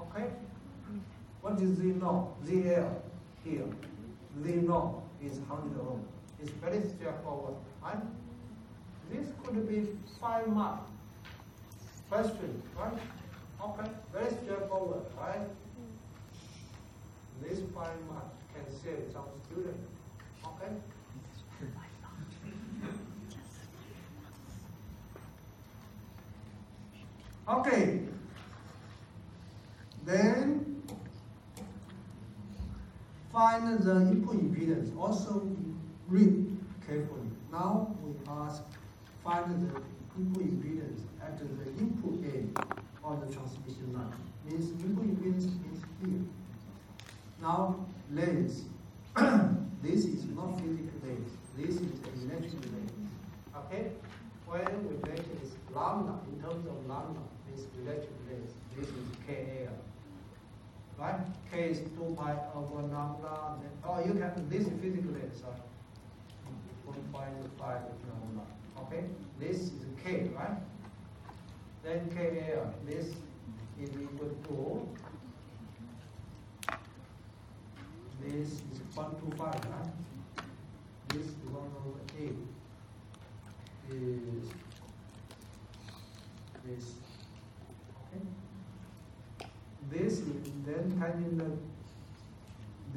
Okay? What is Z naught? ZL here. Z naught is 100 ohm. It's very straightforward. Right? This could be five mark question, right? Okay, very straightforward, right? This five mark can save some student. Okay? Okay. Then find the input impedance. Also read carefully. Now we ask find the input impedance at the input end of the transmission line. Means input impedance is here. Now length. this is not physical length. This is electric length. Okay? When we mention is lambda in terms of lambda means electric length. This is Ka. Right? K is 2 pi over lambda. Oh, you can, this is physical length, sorry. 1.5 lambda. Okay? This is K, right? Then Ka, this is equal to this is 125, right? This is 1 over 8 is this. Okay? Is then timing the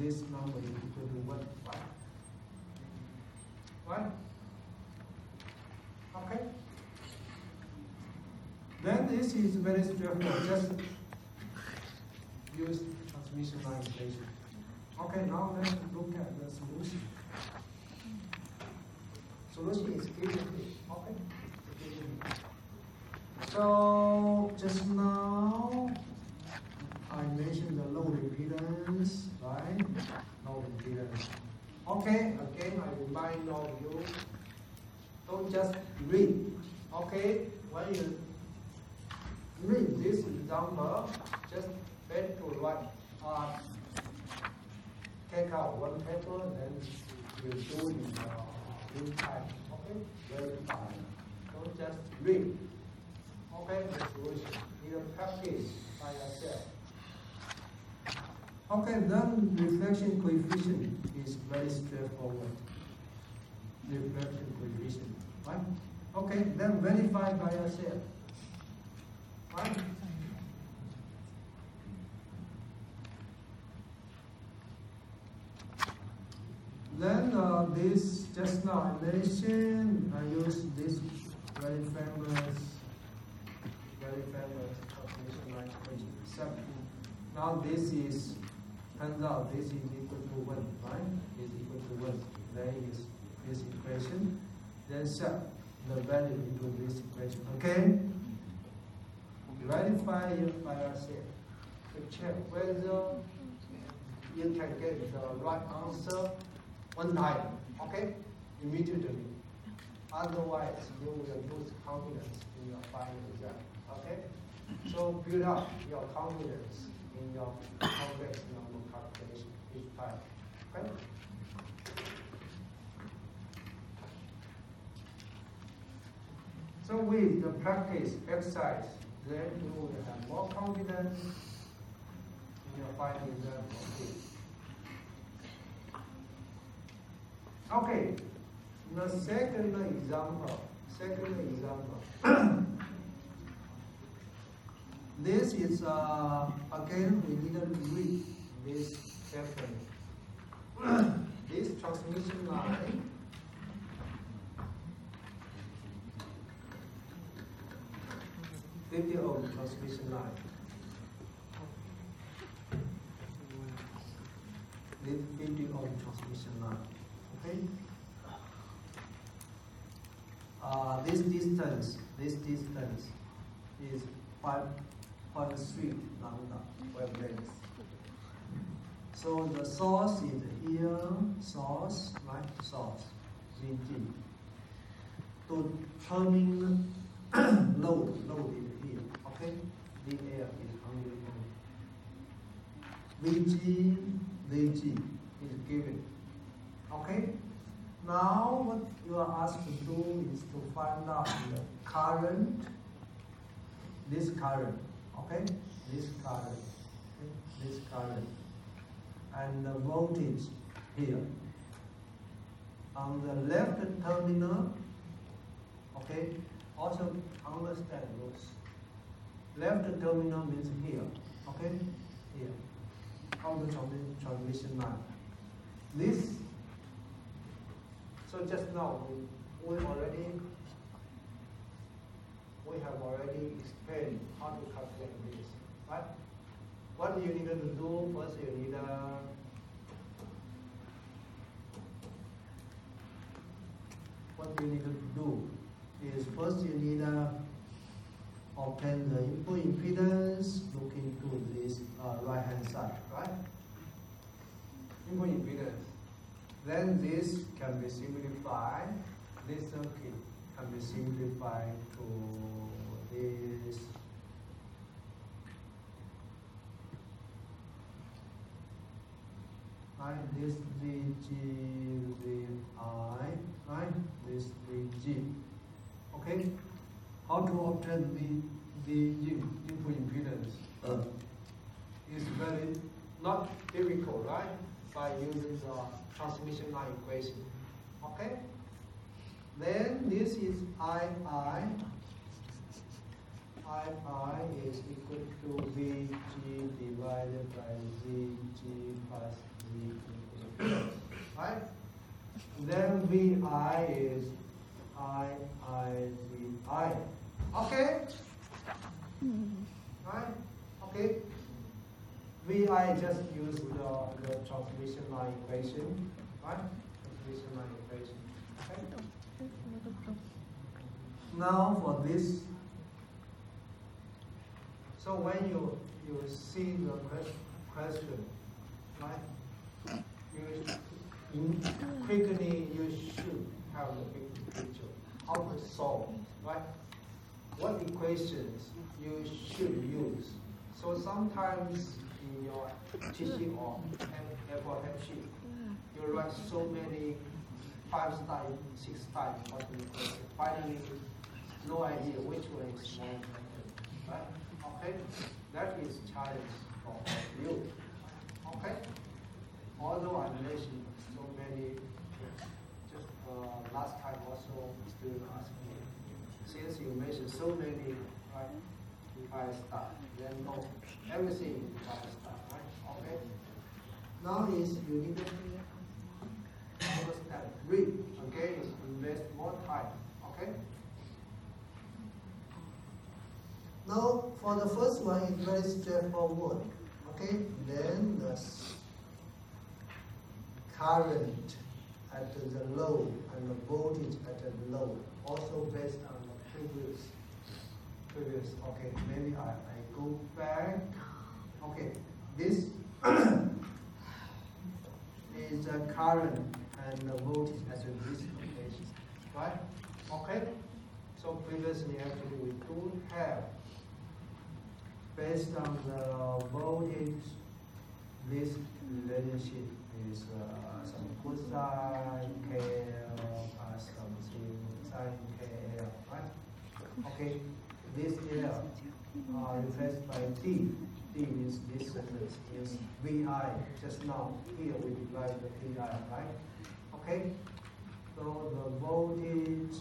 this number is equal to what? Right? Right? Okay? Then this is very straightforward. Just use transmission line equation. Okay, now let's look at the solution. Solution is given. Okay? So just now I mentioned the load impedance, right? Load impedance. Okay, again I remind all of you, don't just read. Okay, when you read this example, just bend to right. Uh, take out one paper, then you do in uh. Okay, very fine. Don't just read. Okay, the solution. You practice by yourself. Okay, then reflection coefficient is very straightforward. Reflection coefficient, right? Okay, then verify by yourself. Right? Then uh, this just now I mentioned I use this very famous, very famous calculation like except now this is turns out this is equal to one, right? Is equal to one. Then is this equation. Then set the value into this equation. Okay? Verify it by yourself to check whether you can get the right answer one time, okay? Immediately. Otherwise, you will lose confidence in your final exam, okay? So build up your confidence in your complex number So with the practice exercise, then you will have more confidence in your final okay? Okay, the second example, second example. this is uh, again we didn't read this carefully. this transmission line. Fifty ohm transmission line. This fifty ohm transmission line. Okay. Uh, this distance, this distance is five point three lambda wavelength. So the source is here, source, right, source, VG. To terminal load, load is here, okay? The air is only VG, VG is given. Okay? Now what you are asked to do is to find out the current, this current, okay? This current, okay? this current, and the voltage here. On the left terminal, okay? Also understand those. Left terminal means here, okay? Here, on the transmi- transmission line. This so just now, we, we already, we have already explained how to calculate this, right? What you need to do, first you need a, what you need to do is first you need to obtain the input impedance, look into this uh, right hand side, right? Input impedance. Then this can be simplified, this circuit can be simplified to this right, this VG, VI, right, this VG. Okay? How to obtain the, the input impedance? Uh, It's very, not difficult, right? By using the transmission line equation. Okay? Then this is I I. I I is equal to VG divided by ZG plus ZG. Right? Then VI is I I VI. Okay? Right? Okay? VI just use the, the transmission line equation, right? Transmission line equation. Okay? Now for this, so when you you see the question, right? You quickly you should have the big picture how to solve, right? What equations you should use. So sometimes in your teaching or F sheet, you write so many five times, six times, what you question. Finally, no idea which one is more important. right? Okay, that is challenge for you. Okay, although I mentioned so many, just uh, last time also student asked me, since you mentioned so many, right? If I start, then no, everything if I start, right? Okay. Now is you need to understand, read, okay, invest more time, okay? Now, for the first one, it's very straightforward, okay? Then the current at the low and the voltage at the low, also based on the previous, previous, okay, maybe I, I go back, okay, this is the current and the voltage at this location, right? Okay? So previously actually we do have, based on the voltage, this relationship is uh, some cosine KL plus something sine KL, right? Okay, this L uh, replaced by D. D means this surface is VI. Just now, here we divide the VI, right? Okay? So the voltage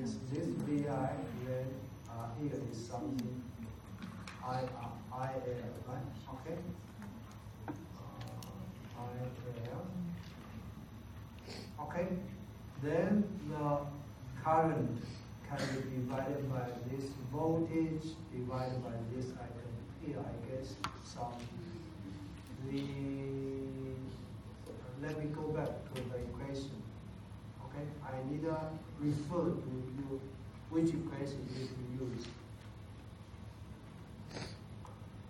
is this VI, then uh, here is something I, uh, IL, right? Okay? IL. Okay? Then the current can be divided by this voltage divided by this item here, I guess, some, the, let me go back to the equation. Okay, I need to refer to you which equation you to use.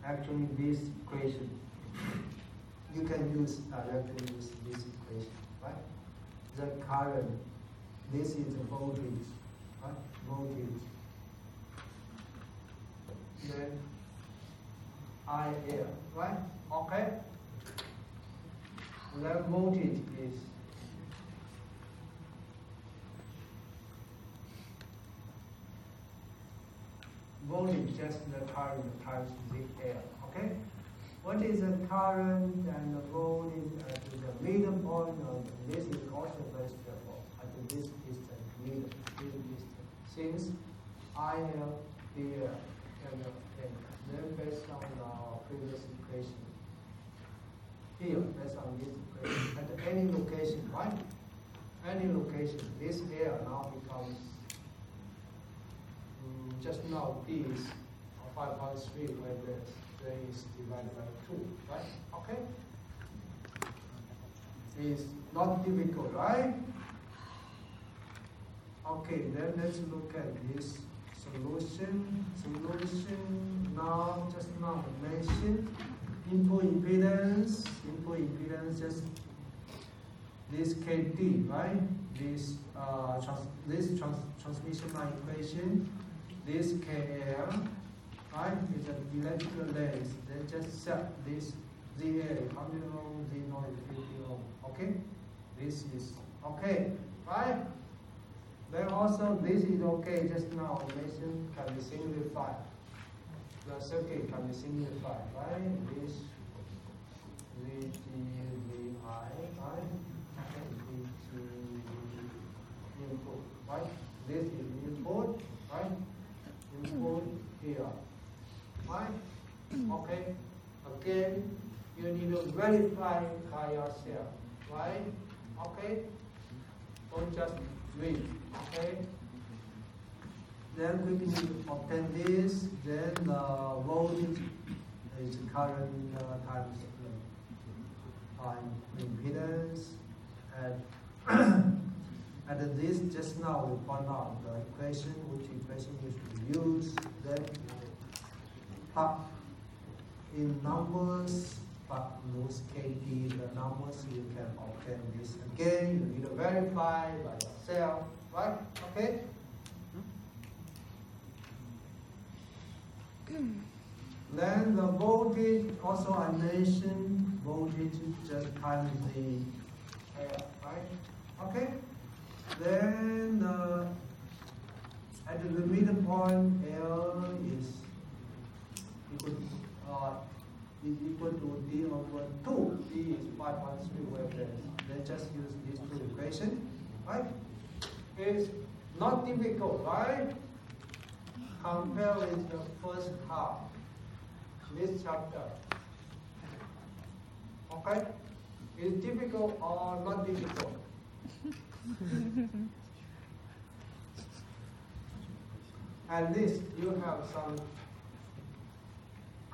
Actually, this equation, you can use, uh, directly use this equation, right? The current, this is the voltage, right? Voltage. Then I L, right? Okay? The voltage is voltage just the current times the L, okay? What is the current and the voltage at the middle point of this is also very straightforward at this distance, middle, middle distance. Since I L here and uh, then based on our previous equation. Here, based on this equation, at any location, right? Any location, this air now becomes mm, just now is five point three like this, is divided by two, right? Okay? It's not difficult, right? Okay, then let's look at this solution. Solution now, just now mentioned input impedance. Input impedance just this KT, right? This uh, trans, this trans, transmission line equation. This KL, right? Is an electrical length. They just set this ZA, uh, how many ohm, Z naught is 50 ohm. Okay? This is okay, right? Then also this is okay, just now I mentioned can be simplified. The circuit can be simplified, right? This VI, right? Input, right? This is input, right? Input here, right? Okay, again, you need to verify by yourself, right? Okay? Don't just read, okay? Then quickly obtain this, then the voltage is current uh, times time impedance. And, and this just now we found out the equation, which equation you should use, then plug in numbers, but lose KD, the numbers you can obtain this again, you need to verify by yourself, right? Okay? Then the voltage, also I mentioned, voltage just times the air, right? Okay? Then the, at the middle point, L is uh, is equal to d over 2. d is 5.3 wavelengths. Then just use these two equations, right? It's not difficult, right? Compare with the first half, this chapter. Okay? Is difficult or not difficult? At least you have some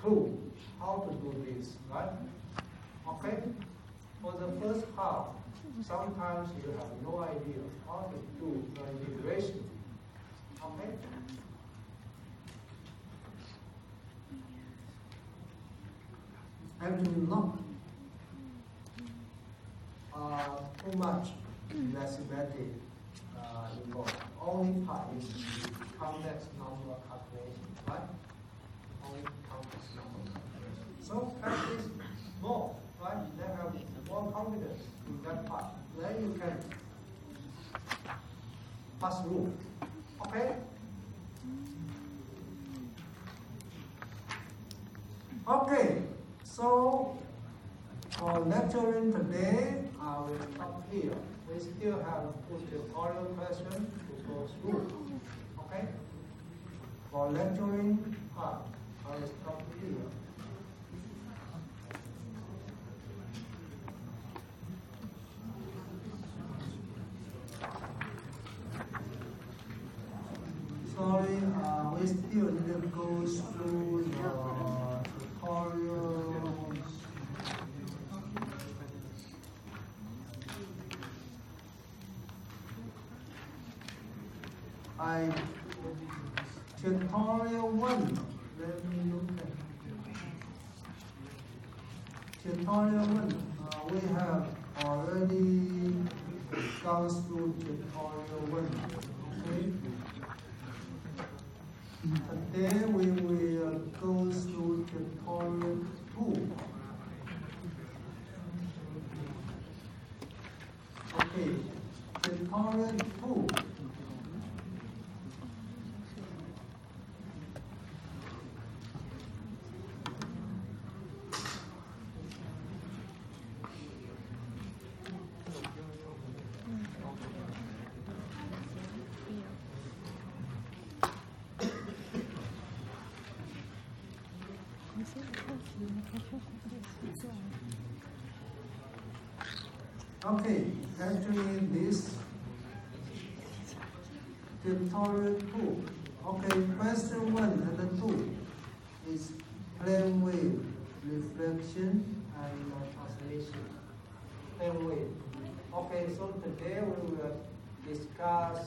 clue how to do this, right? Okay? For the first half, sometimes you have no idea how to do the integration. Okay? Actually, not uh, too much mathematics uh, involved. Only part is complex number calculation, right? Only complex number calculation. So practice more, right? Then have more confidence in that part. Then you can pass through. Okay? Okay, so for lecturing today, I will stop here. We still have two tutorial questions to go through. Okay? For lecturing part, I will stop here. Sorry, uh, we still didn't go through the tutorials. I tutorial one. Let me look at tutorial one. Uh, we have already gone through tutorial one. Okay. Today we will go through the two. Okay, tutorial two. Okay, actually this tutorial two. Okay, question one and two is plane wave reflection and uh, translation. Plane wave. Okay, so today we will discuss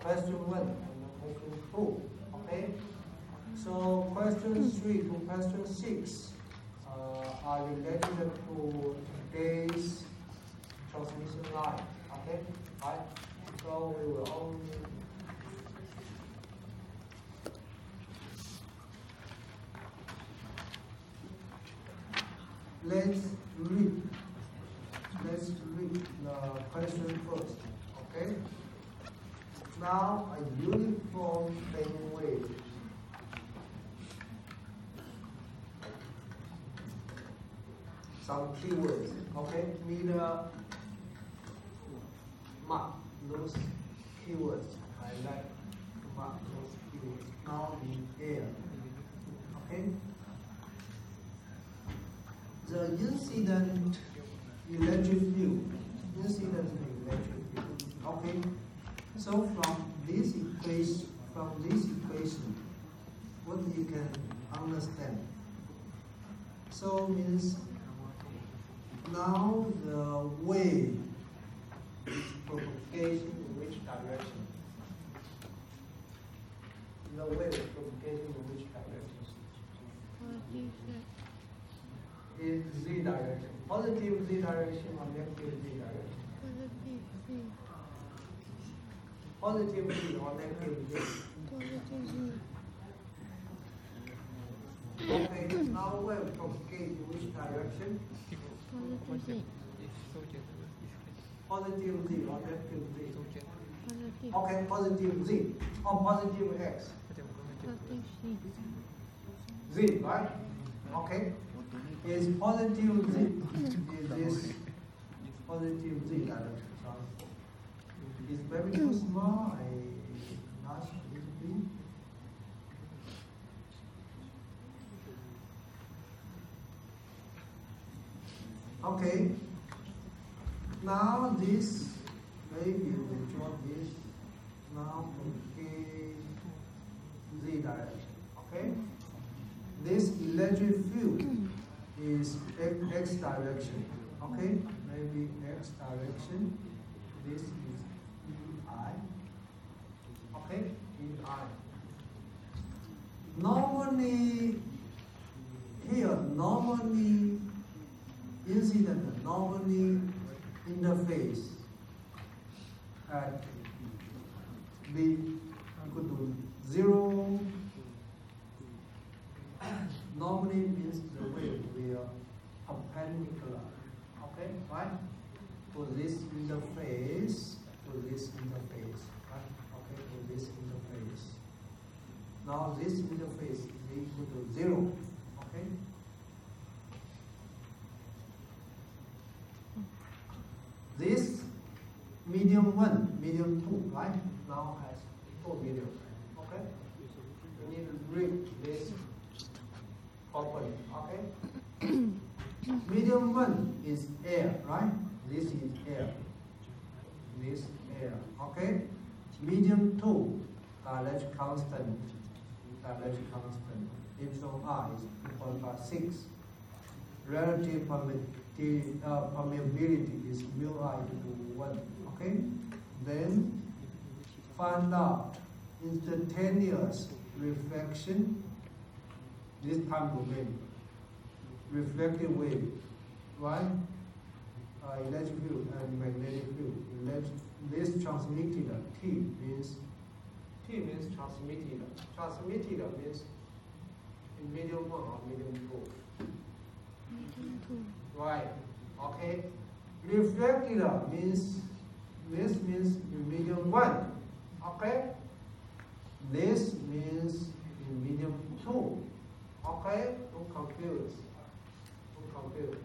question one and question two. Okay, so question three to question six uh, are related to today's transmission line. Okay, right? So we will only let's read. Let's read the question first. Okay. Now a uniform plane wave. Keywords. Okay, meter mark those keywords. I like to mark those keywords. Now in air. Okay? The incident electric field. Incident electric field. Okay? So from this equation, from this equation, what you can understand? So means now the wave is propagation in which direction? The wave is propagation in which direction? In z direction. Positive z direction or negative z direction? Positive z or negative z? Okay, now wave propagate which direction? Positive z or negative z? Okay, positive z or positive x. Z, right? Okay? Is positive z. Is this positive z direction? It's very too small. I nudge a little bit. Okay. Now this maybe we draw this now okay z direction. Okay. This electric field is x direction. Okay. Maybe x direction. This is I. Okay. I. Normally here normally incident normally interface at b equal to zero. Normally means the wave will perpendicular. Okay, right? To this interface, to this interface, right? Okay, to this interface. Now this interface is equal to zero. Okay. This medium one, medium two, right? Now has four medium. Okay? We need to read this properly. Okay? medium one is air, right? This is air. This air. Okay? Medium two, dielectric constant. Direct constant. Epsilon r is equal to six relative permittivity, uh, permeability is mu i equal to one. Okay, then find out instantaneous reflection. This time domain, reflected wave, right? Uh, electric field and magnetic field. Elect- this transmitted T means T means transmitted. Transmitted means in medium one or medium two. medium two. Right. Okay. Reflected means this means medium one. Okay. This means medium two. Okay. Don't confuse. Don't confuse.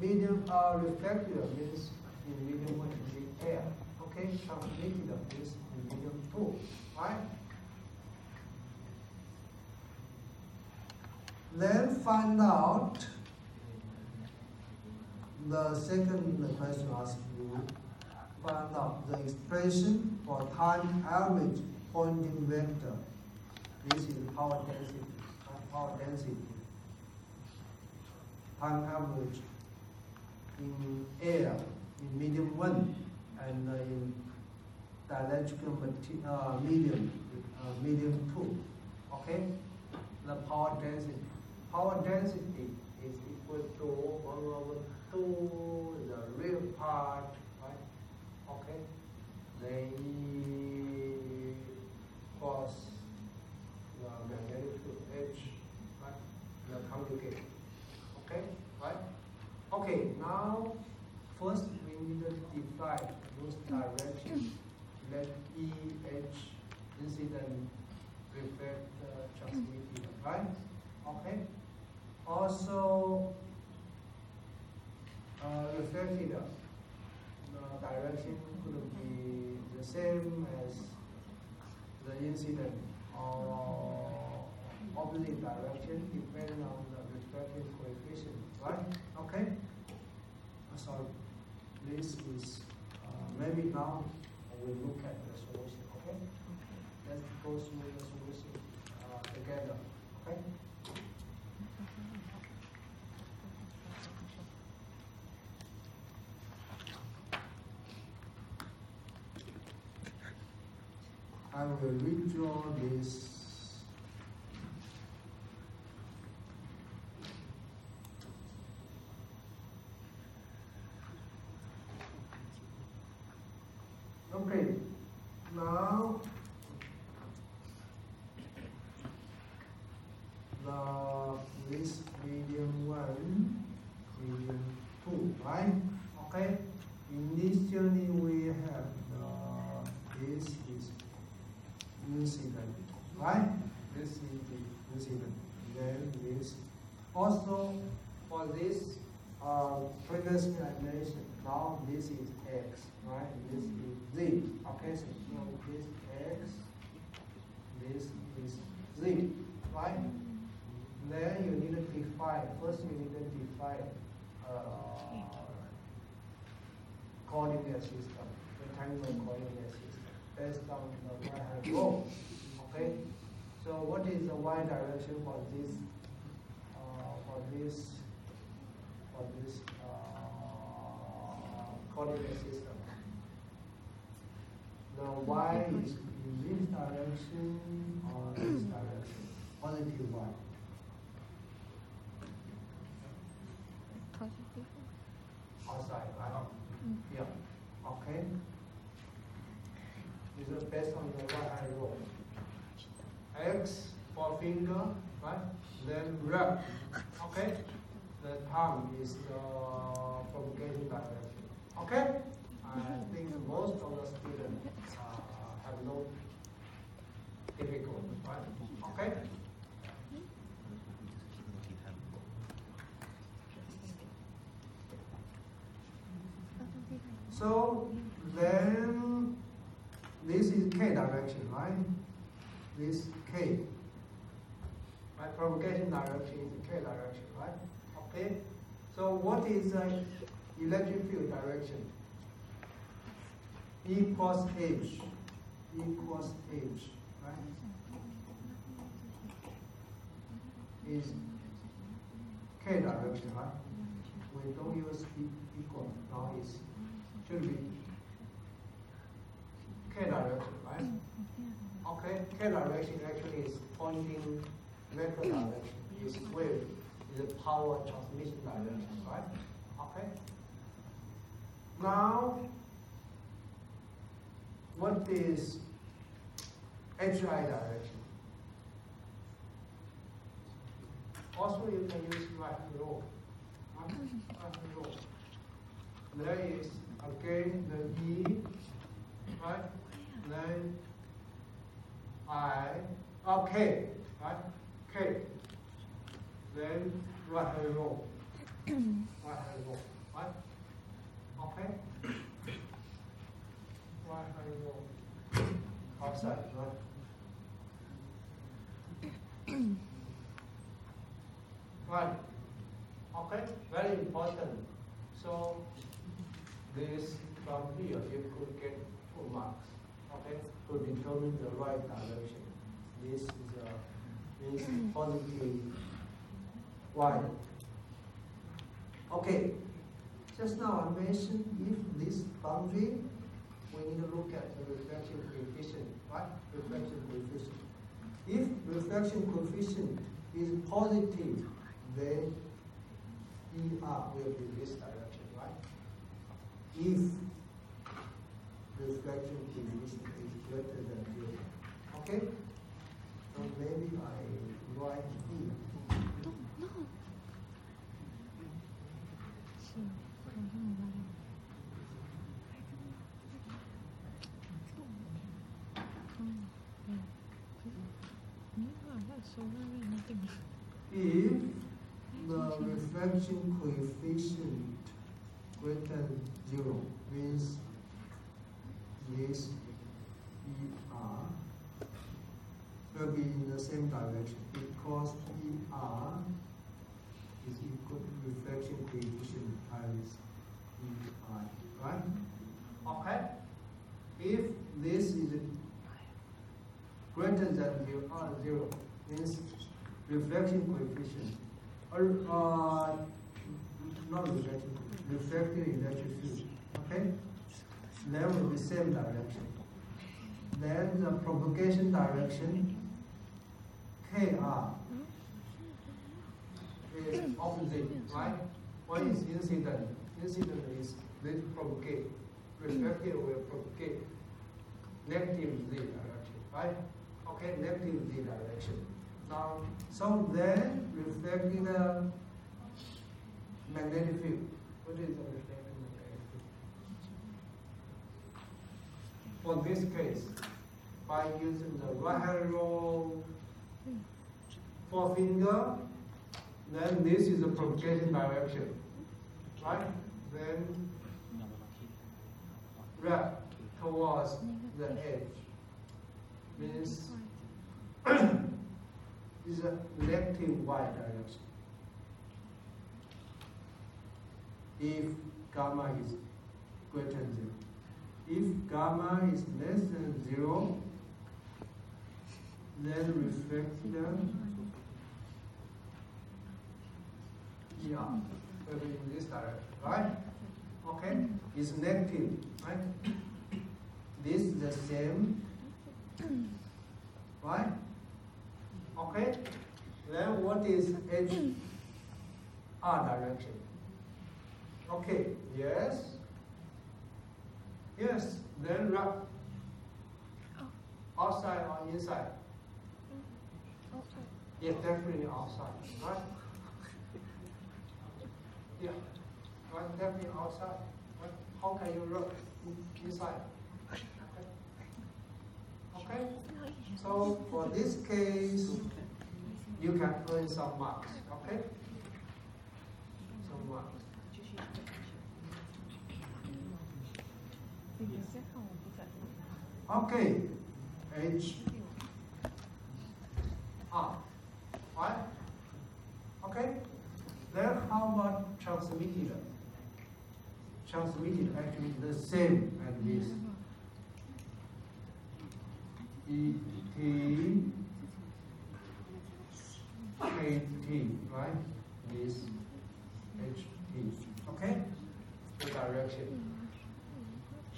Medium uh, reflected means in medium one in the air. Okay. Transmitted means in medium two. Right. Then find out the second question asks you find out the expression for time average Poynting vector. This is power density. Power density. Time average in air in medium one and in dielectrical mate- uh, medium uh, medium two. Okay, the power density power density is equal to one over two the real part, right? Okay, then E cos the magnetic H, right? The conjugate. Okay, right? Okay, now first we need to define those directions. Let E H incident reflect the transmitted, right? Okay. Also, reflected, the direction could be the same as the incident or opposite direction depending on the reflective coefficient, right? Okay? So this is, uh, maybe now we look at the solution, okay? Let's go through the solution uh, together, okay? I will withdraw this. Okay, now the this medium one, medium two, right? Okay, initially we have the this is incident, right? This is the incident. then this. Also, for this, uh, previously I mentioned, now this is x, right? This is Okay, so this x, this is z, right? Then you need to define, first you need to define uh, coordinate system, the rectangular coordinate system, based on the y-hand rule. Okay? So what is the y direction for this, uh, for this, for this uh, coordinate system? The y is in this direction or this direction, positive y. positive outside, right? Mm. Yeah, okay. This is based on the right hand rule. X for finger, right? Then rep, okay? The thumb is the propagating direction, okay? I think most of the students uh, have no difficulty, right? Okay? So then this is k direction, right? This k. Right, propagation direction is k direction, right? Okay. So what is the electric field direction? E cross H. E cross H, right? Is k direction, right? We don't use equal, now it's should be k direction, right? Okay, k direction actually is Poynting vector direction, is wave, is power transmission direction, right? Okay? Now, what is HI direction? Also, you can use right rule. Right? Rule. There is again the E, right? Then I, oh, K, right? K. Then right hand right hand roll, right? Okay? Right right? Okay, very important. So this from here you could get full marks. Okay, to determine the right direction. This is a means positive y. Okay, just now I mentioned if this boundary, we need to look at the reflection coefficient, right? Reflection coefficient. If reflection coefficient is positive, then ER will be this direction, right? If reflection coefficient is greater than zero. Okay? So maybe I write reflection coefficient greater than zero means this ER will be in the same direction because ER is equal to reflection coefficient times EI, right? Okay? If this is greater than zero, uh, zero means reflection coefficient, uh, not reflection, reflected electric field, okay? Then will be same direction. Then the propagation direction, KR, is opposite, right? What is incident? Incident is this propagate. Reflected will propagate negative z direction, right? Okay, negative z direction. Now, so then reflecting the magnetic field. What is the reflecting magnetic field? For this case, by using the right hand rule forefinger, then this is the propagation direction, right? Then wrap towards the edge means is a negative y direction. If gamma is greater than zero. If gamma is less than zero, then reflect them. Yeah, in this direction, right? Okay, it's negative, right? This is the same, right? Okay, then what is H R direction? Okay, yes. Yes, then wrap outside oh. or inside? Mm-hmm. Outside. Yes, definitely outside, right? Yeah, right, definitely outside. Right? How can you wrap in- inside? Okay? So for this case, you can earn some marks. Okay? Some marks. Okay. H R. Right? Okay? Then how much transmitted? Transmitted actually the same as this. E K T, right? This H T, okay? The direction.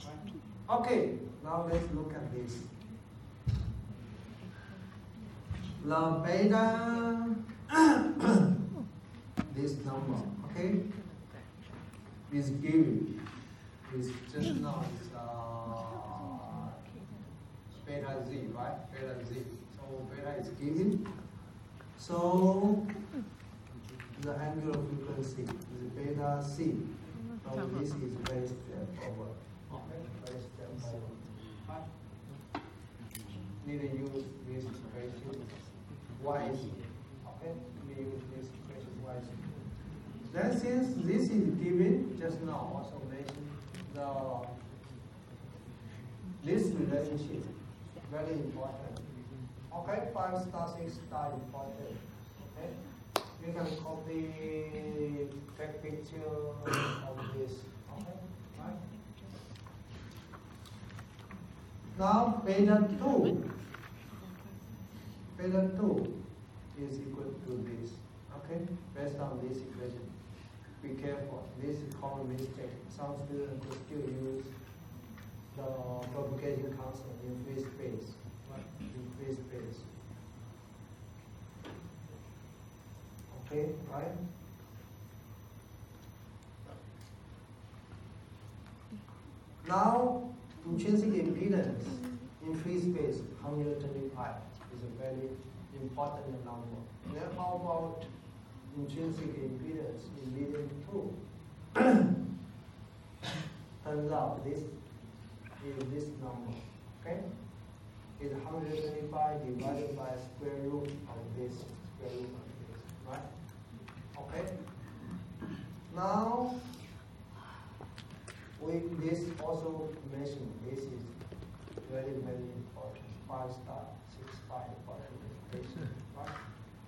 Right? Okay, now let's look at this. La beta, this number, okay, is given, is just now is uh, beta z, right? Beta z. So beta is given. So the angular frequency is beta c. So this is. Okay, very straightforward. Right? Need to use this equation wisely. Okay, we use this equation wisely. Then since this is given, just now also mentioned the this relationship very important. Okay, five star, six star important. Okay, you can copy, take picture of this. Okay, right? Now beta two, beta two is equal to this. Okay, based on this equation. Be careful. This is common mistake. Some students will still use the propagation constant in free space. In free space. Okay, right? Now, intrinsic impedance in free space, 125 is a very important number. Then how about intrinsic impedance in medium 2? Turns out this is this number, okay? Is 125 divided by square root of this, square root of this, right? Okay? Now, we, this also mentioned, this is very, very important, five star, six star important information, right?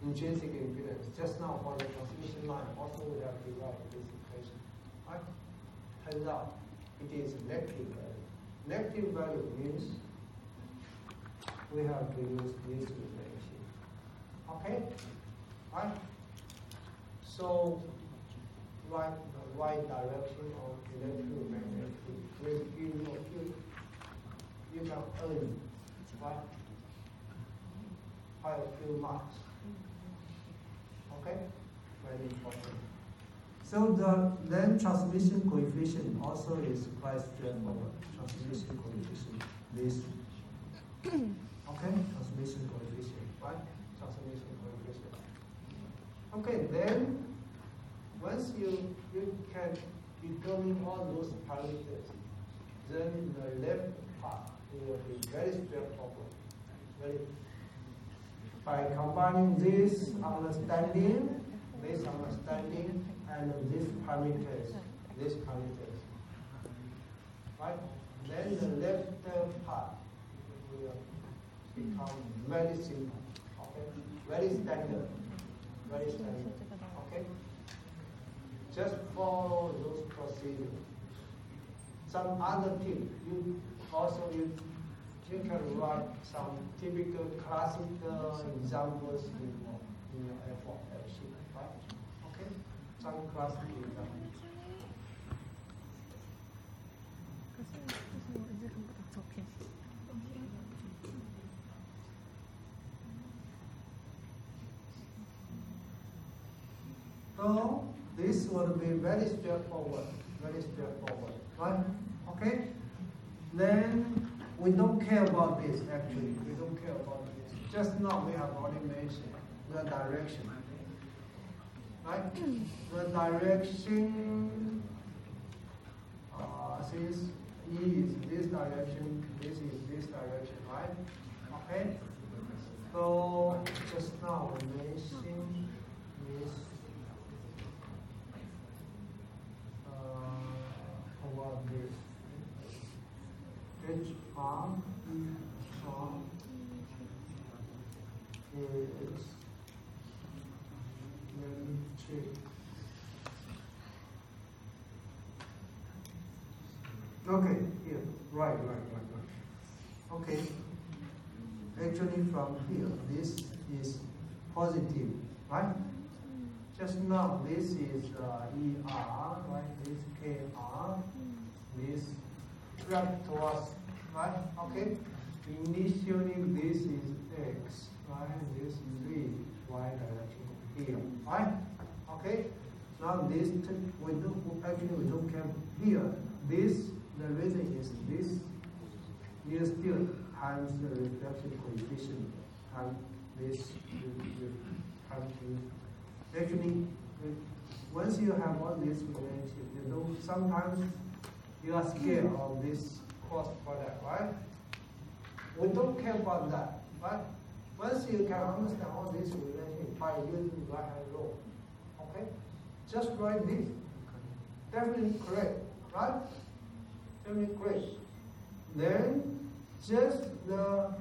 Intrinsic impedance, just now for the transmission line, also we have derived this equation, right? Turns out, it is negative value. Negative value means we have to use this relationship, okay? Right? So, right, the right direction of electromagnetic will give you you can earn, right? Quite a few marks. Okay? Very important. So the then transmission coefficient also is quite straightforward. Transmission coefficient, this. Okay, transmission coefficient, right? Transmission coefficient. Okay, then once you you can determine all those parameters, then the left part will be very straightforward. Very by combining this understanding, this understanding, and this parameters, this parameters. Right? Then the left uh, part will become very simple. Okay? Very standard. Very standard. Okay? Just follow those procedures. Some other tip, you also you, you can write some typical classical examples in your, in your F4 F so this would be very straightforward, very straightforward, right? Okay? Then we don't care about this actually. We don't care about this. Just now we have already mentioned the direction. Right? The direction uh, since E is this direction, this is this direction, right? Okay? So just now we mentioned this uh, about this. H R E R is. Okay, here, right, right, right, right. Okay. Actually from here, this is positive, right? Just now, this is uh, ER, right? This KR, this track towards, right? Okay. Initially, this is X, right? This is Z, Y direction here, right? Okay. Now this we don't actually we don't care here. This the reason is this here still times the reflection coefficient times this times Actually, once you have all this relationship, you know, sometimes you are scared of this cross product, right? We don't care about that, right? Once you can understand all this relationship by using right hand rule, okay? Just write this. Definitely correct, right? Definitely correct. Then just the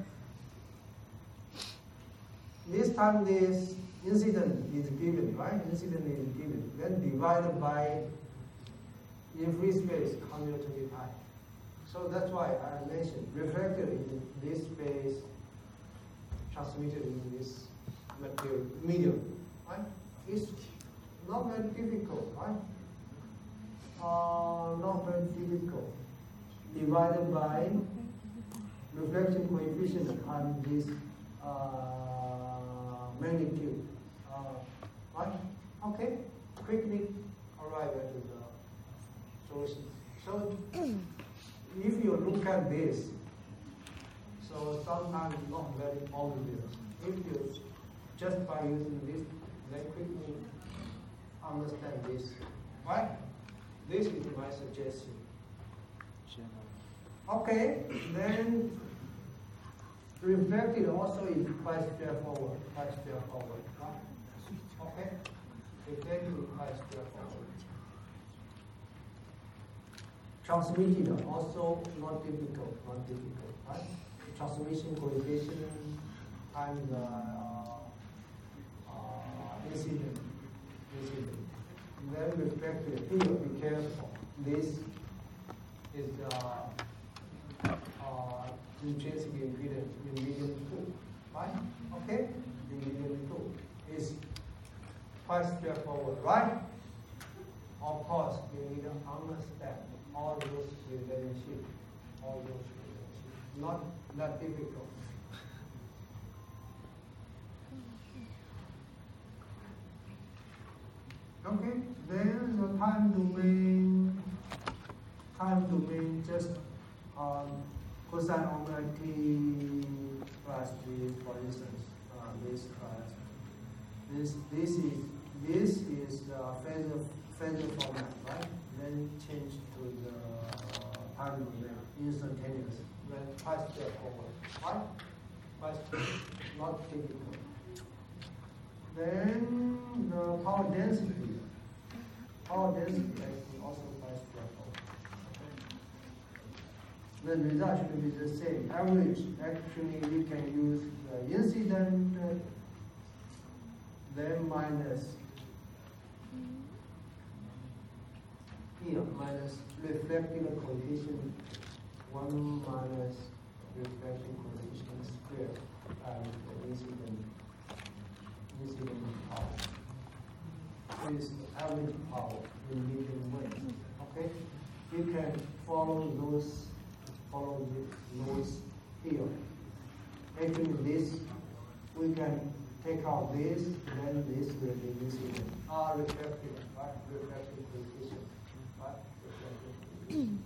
this time this incident is given, right? Incident is given. Then divided by in free space, 125. So that's why I mentioned reflected in this space, transmitted in this material medium, right? It's not very difficult, right? Uh, not very difficult. Divided by reflection coefficient on this uh, magnitude. Uh, right? Okay? Quickly arrive at the solution. So, if you look at this, so sometimes not very obvious. If you just by using this, then quickly understand this. Right? This is my suggestion. Okay, then reflected also is quite straightforward, quite straightforward, right? Okay, reflected is quite straightforward. Transmitted also not difficult, not difficult, right? Transmission coefficient and uh, uh, incident, incident. Then reflected here, be careful. This is uh, uh, impedance in medium two, right? Okay, in medium two is quite straightforward, right? Of course, you need to understand all those relationships, all those relationships. Not that difficult. Okay, then the time domain, time domain just um, cosine omega t plus g, for instance, uh, this class. This this is this is the phasor phasor format, right? Then change to the time domain, instantaneous. Then quite straightforward, right? Quite not difficult. Then the power density, power density is also quite straightforward. The result should be the same. Average, actually, we can use the incident, uh, then minus here minus reflecting condition, one minus reflecting coefficient square times the incident incident power. Is average power in medium wave. Okay? You can follow those follow the- those here. Actually this we can take out this, then this will be incident. Ah, reflective, right? Reflective coefficient. Right? Reflective coefficient.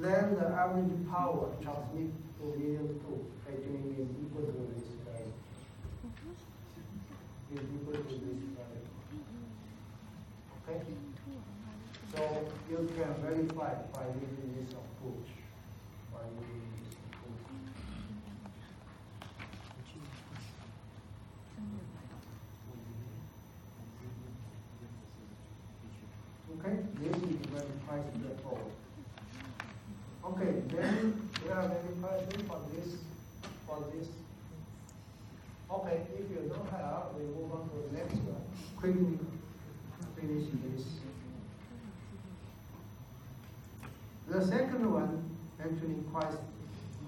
Then the average power transmit to medium two actually is equal to this value. Is equal to this value. Okay? So you can verify by using this approach. By using this approach. Okay, this is quite straightforward. Okay, then there are many questions for this, for this. Okay, if you don't have, we move on to the next one. Quickly finish this. The second one actually quite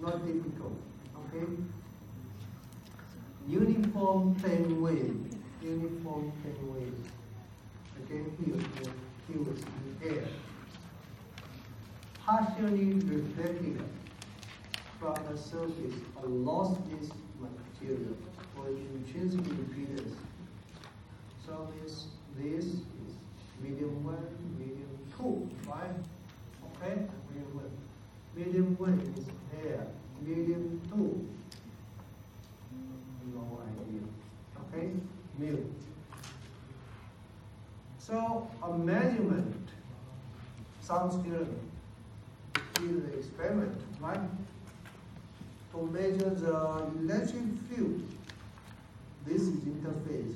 not difficult, okay? Uniform plane wave, uniform plane wave. Again, here, the Q is in air. Partially reflected from the surface of lossless material for intrinsic impedance. So this, this is medium one, medium two, right? Okay, medium one. Medium one is air, medium two. No idea. Okay, mu. So a measurement, some student did the experiment, right? To measure the electric field. This is interface.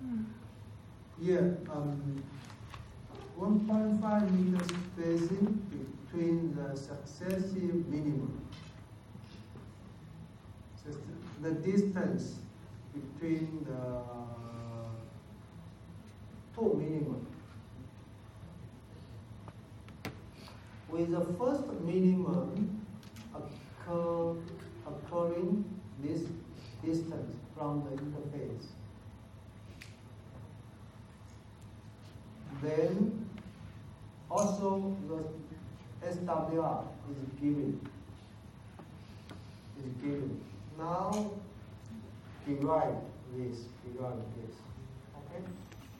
Hmm. Here, um, 1.5 meter spacing between the successive minimum. The distance between the two minimum. With the first minimum occur, occurring this distance from the interface. Then also the SWR is given. Is given. Now derive this, derive this. Okay?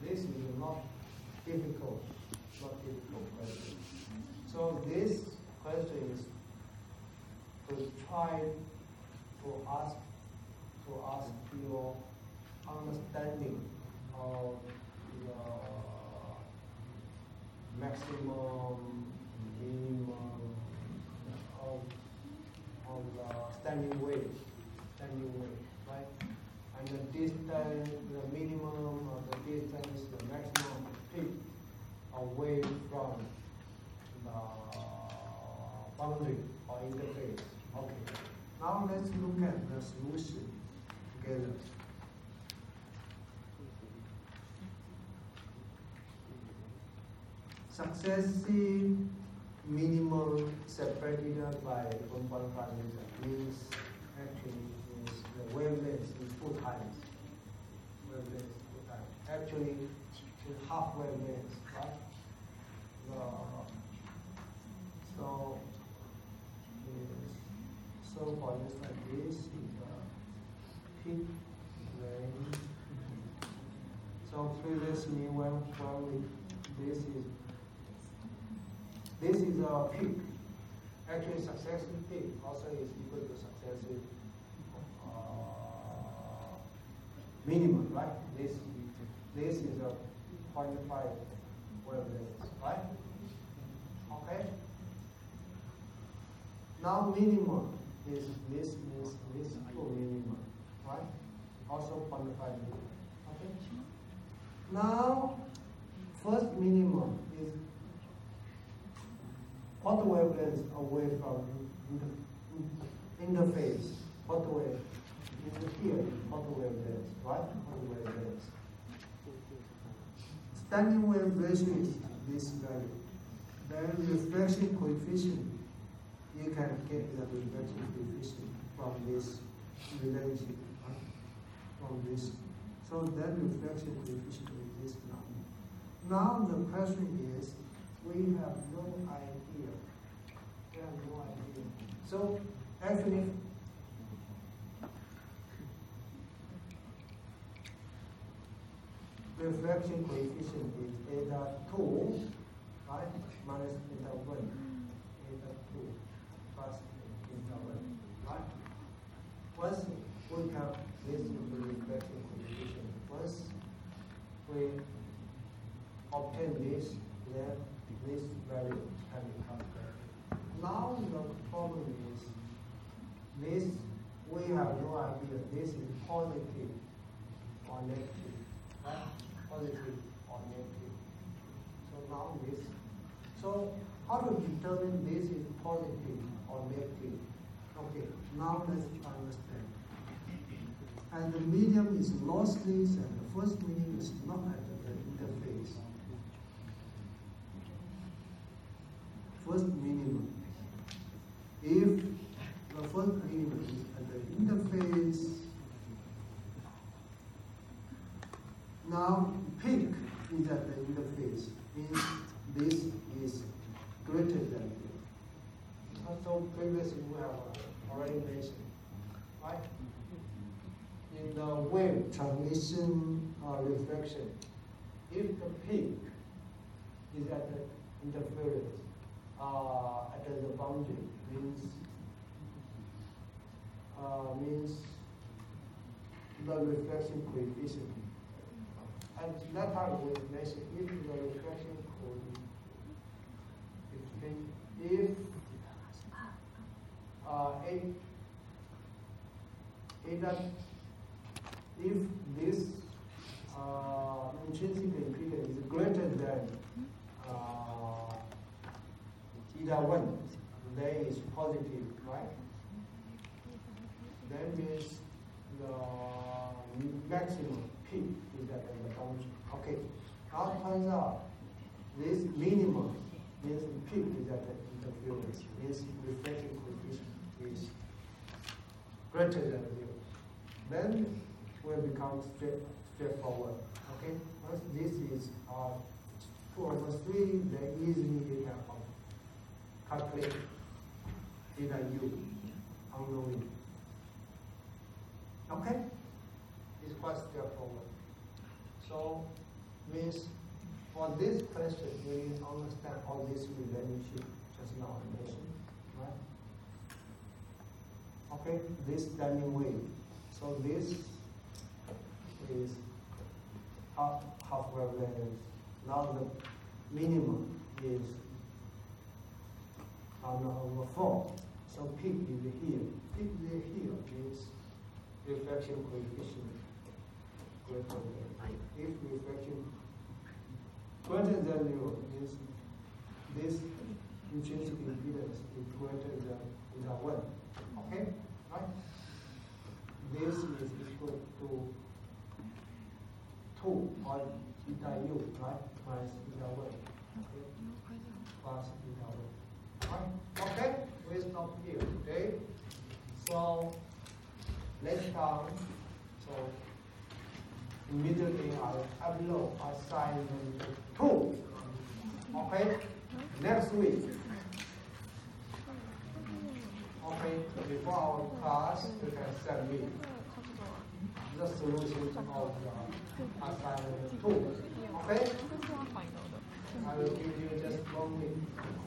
This is not difficult, not difficult question. So this question is to try to ask to ask your understanding of the maximum, minimum of, of the standing wave, standing wave, right? And the distance, the minimum of the distance, the maximum peak away from the boundary or interface. Okay. Now let's look at the solution together. Successive minimum separated by 1.5 meter means actually means the wavelength is two times. Wavelength is two times. Actually, it's half wavelength, right? The- so, is, so for instance, this is the peak range. So previously when, when we, this is, this is our peak. Actually successive peak also is equal to successive, uh, minimum, right? This, this is a point five wavelength, right? Okay? Now minimum is this means this two minimum, right? also 0.5 meter. Okay? Now, first minimum is what wavelength away from the interface, what wave, is here, what wavelength, right? What wavelength. Standing wave ratio is this value. Then reflection coefficient, you can get the reflection coefficient from this relationship, right? from this. So that reflection coefficient is this number. Now the question is, we have no idea. Have no idea. So actually, reflection coefficient is eta two, right, minus eta one, Eta two, plus eta one, right? Once we have this reflection coefficient, once we obtain this, then this value can correct. Now the problem is, this, we have no idea, this is positive or negative, right? Positive or negative. So now this, so how to determine this is positive or negative? Okay, now let's understand. And the medium is lossless and the first medium is not at the interface. First minimum. If the first minimum is at the interface, now peak is at the interface, means this is greater than this. So previously we have already mentioned, right? In the wave transmission uh, reflection, if the peak is at the interference, uh, at the boundary, means uh, means the reflection coefficient. And that time we mentioned if the reflection coefficient, if uh, it, it that if this uh, intrinsic impedance is greater than uh, eta 1, then it's positive, right? That means the maximum peak is at the boundary. Okay, now it turns out this minimum means the peak is at the means reflection coefficient is greater than zero. Then will become straight, straightforward. Okay, once this is uh, two over three, then easily you can um, calculate theta u unknowing. Okay, it's quite straightforward. So means for this question, we understand all this relationship just now I mentioned, right? Okay, this standing wave. So this is half, half wavelength. Now the minimum is on over four. So peak is here. Peak is here means reflection coefficient greater than. If reflection greater than zero means this intrinsic impedance is greater than eta one. Okay, right? This is equal to two or theta u, right? Minus eta one. Okay, plus eta one. Right? Okay, we stop here. Okay. So next time, so immediately I upload assignment two. Okay, next week. Okay, before our class, you can send me the solution of the assignment two. Okay, I will give you just one. Okay.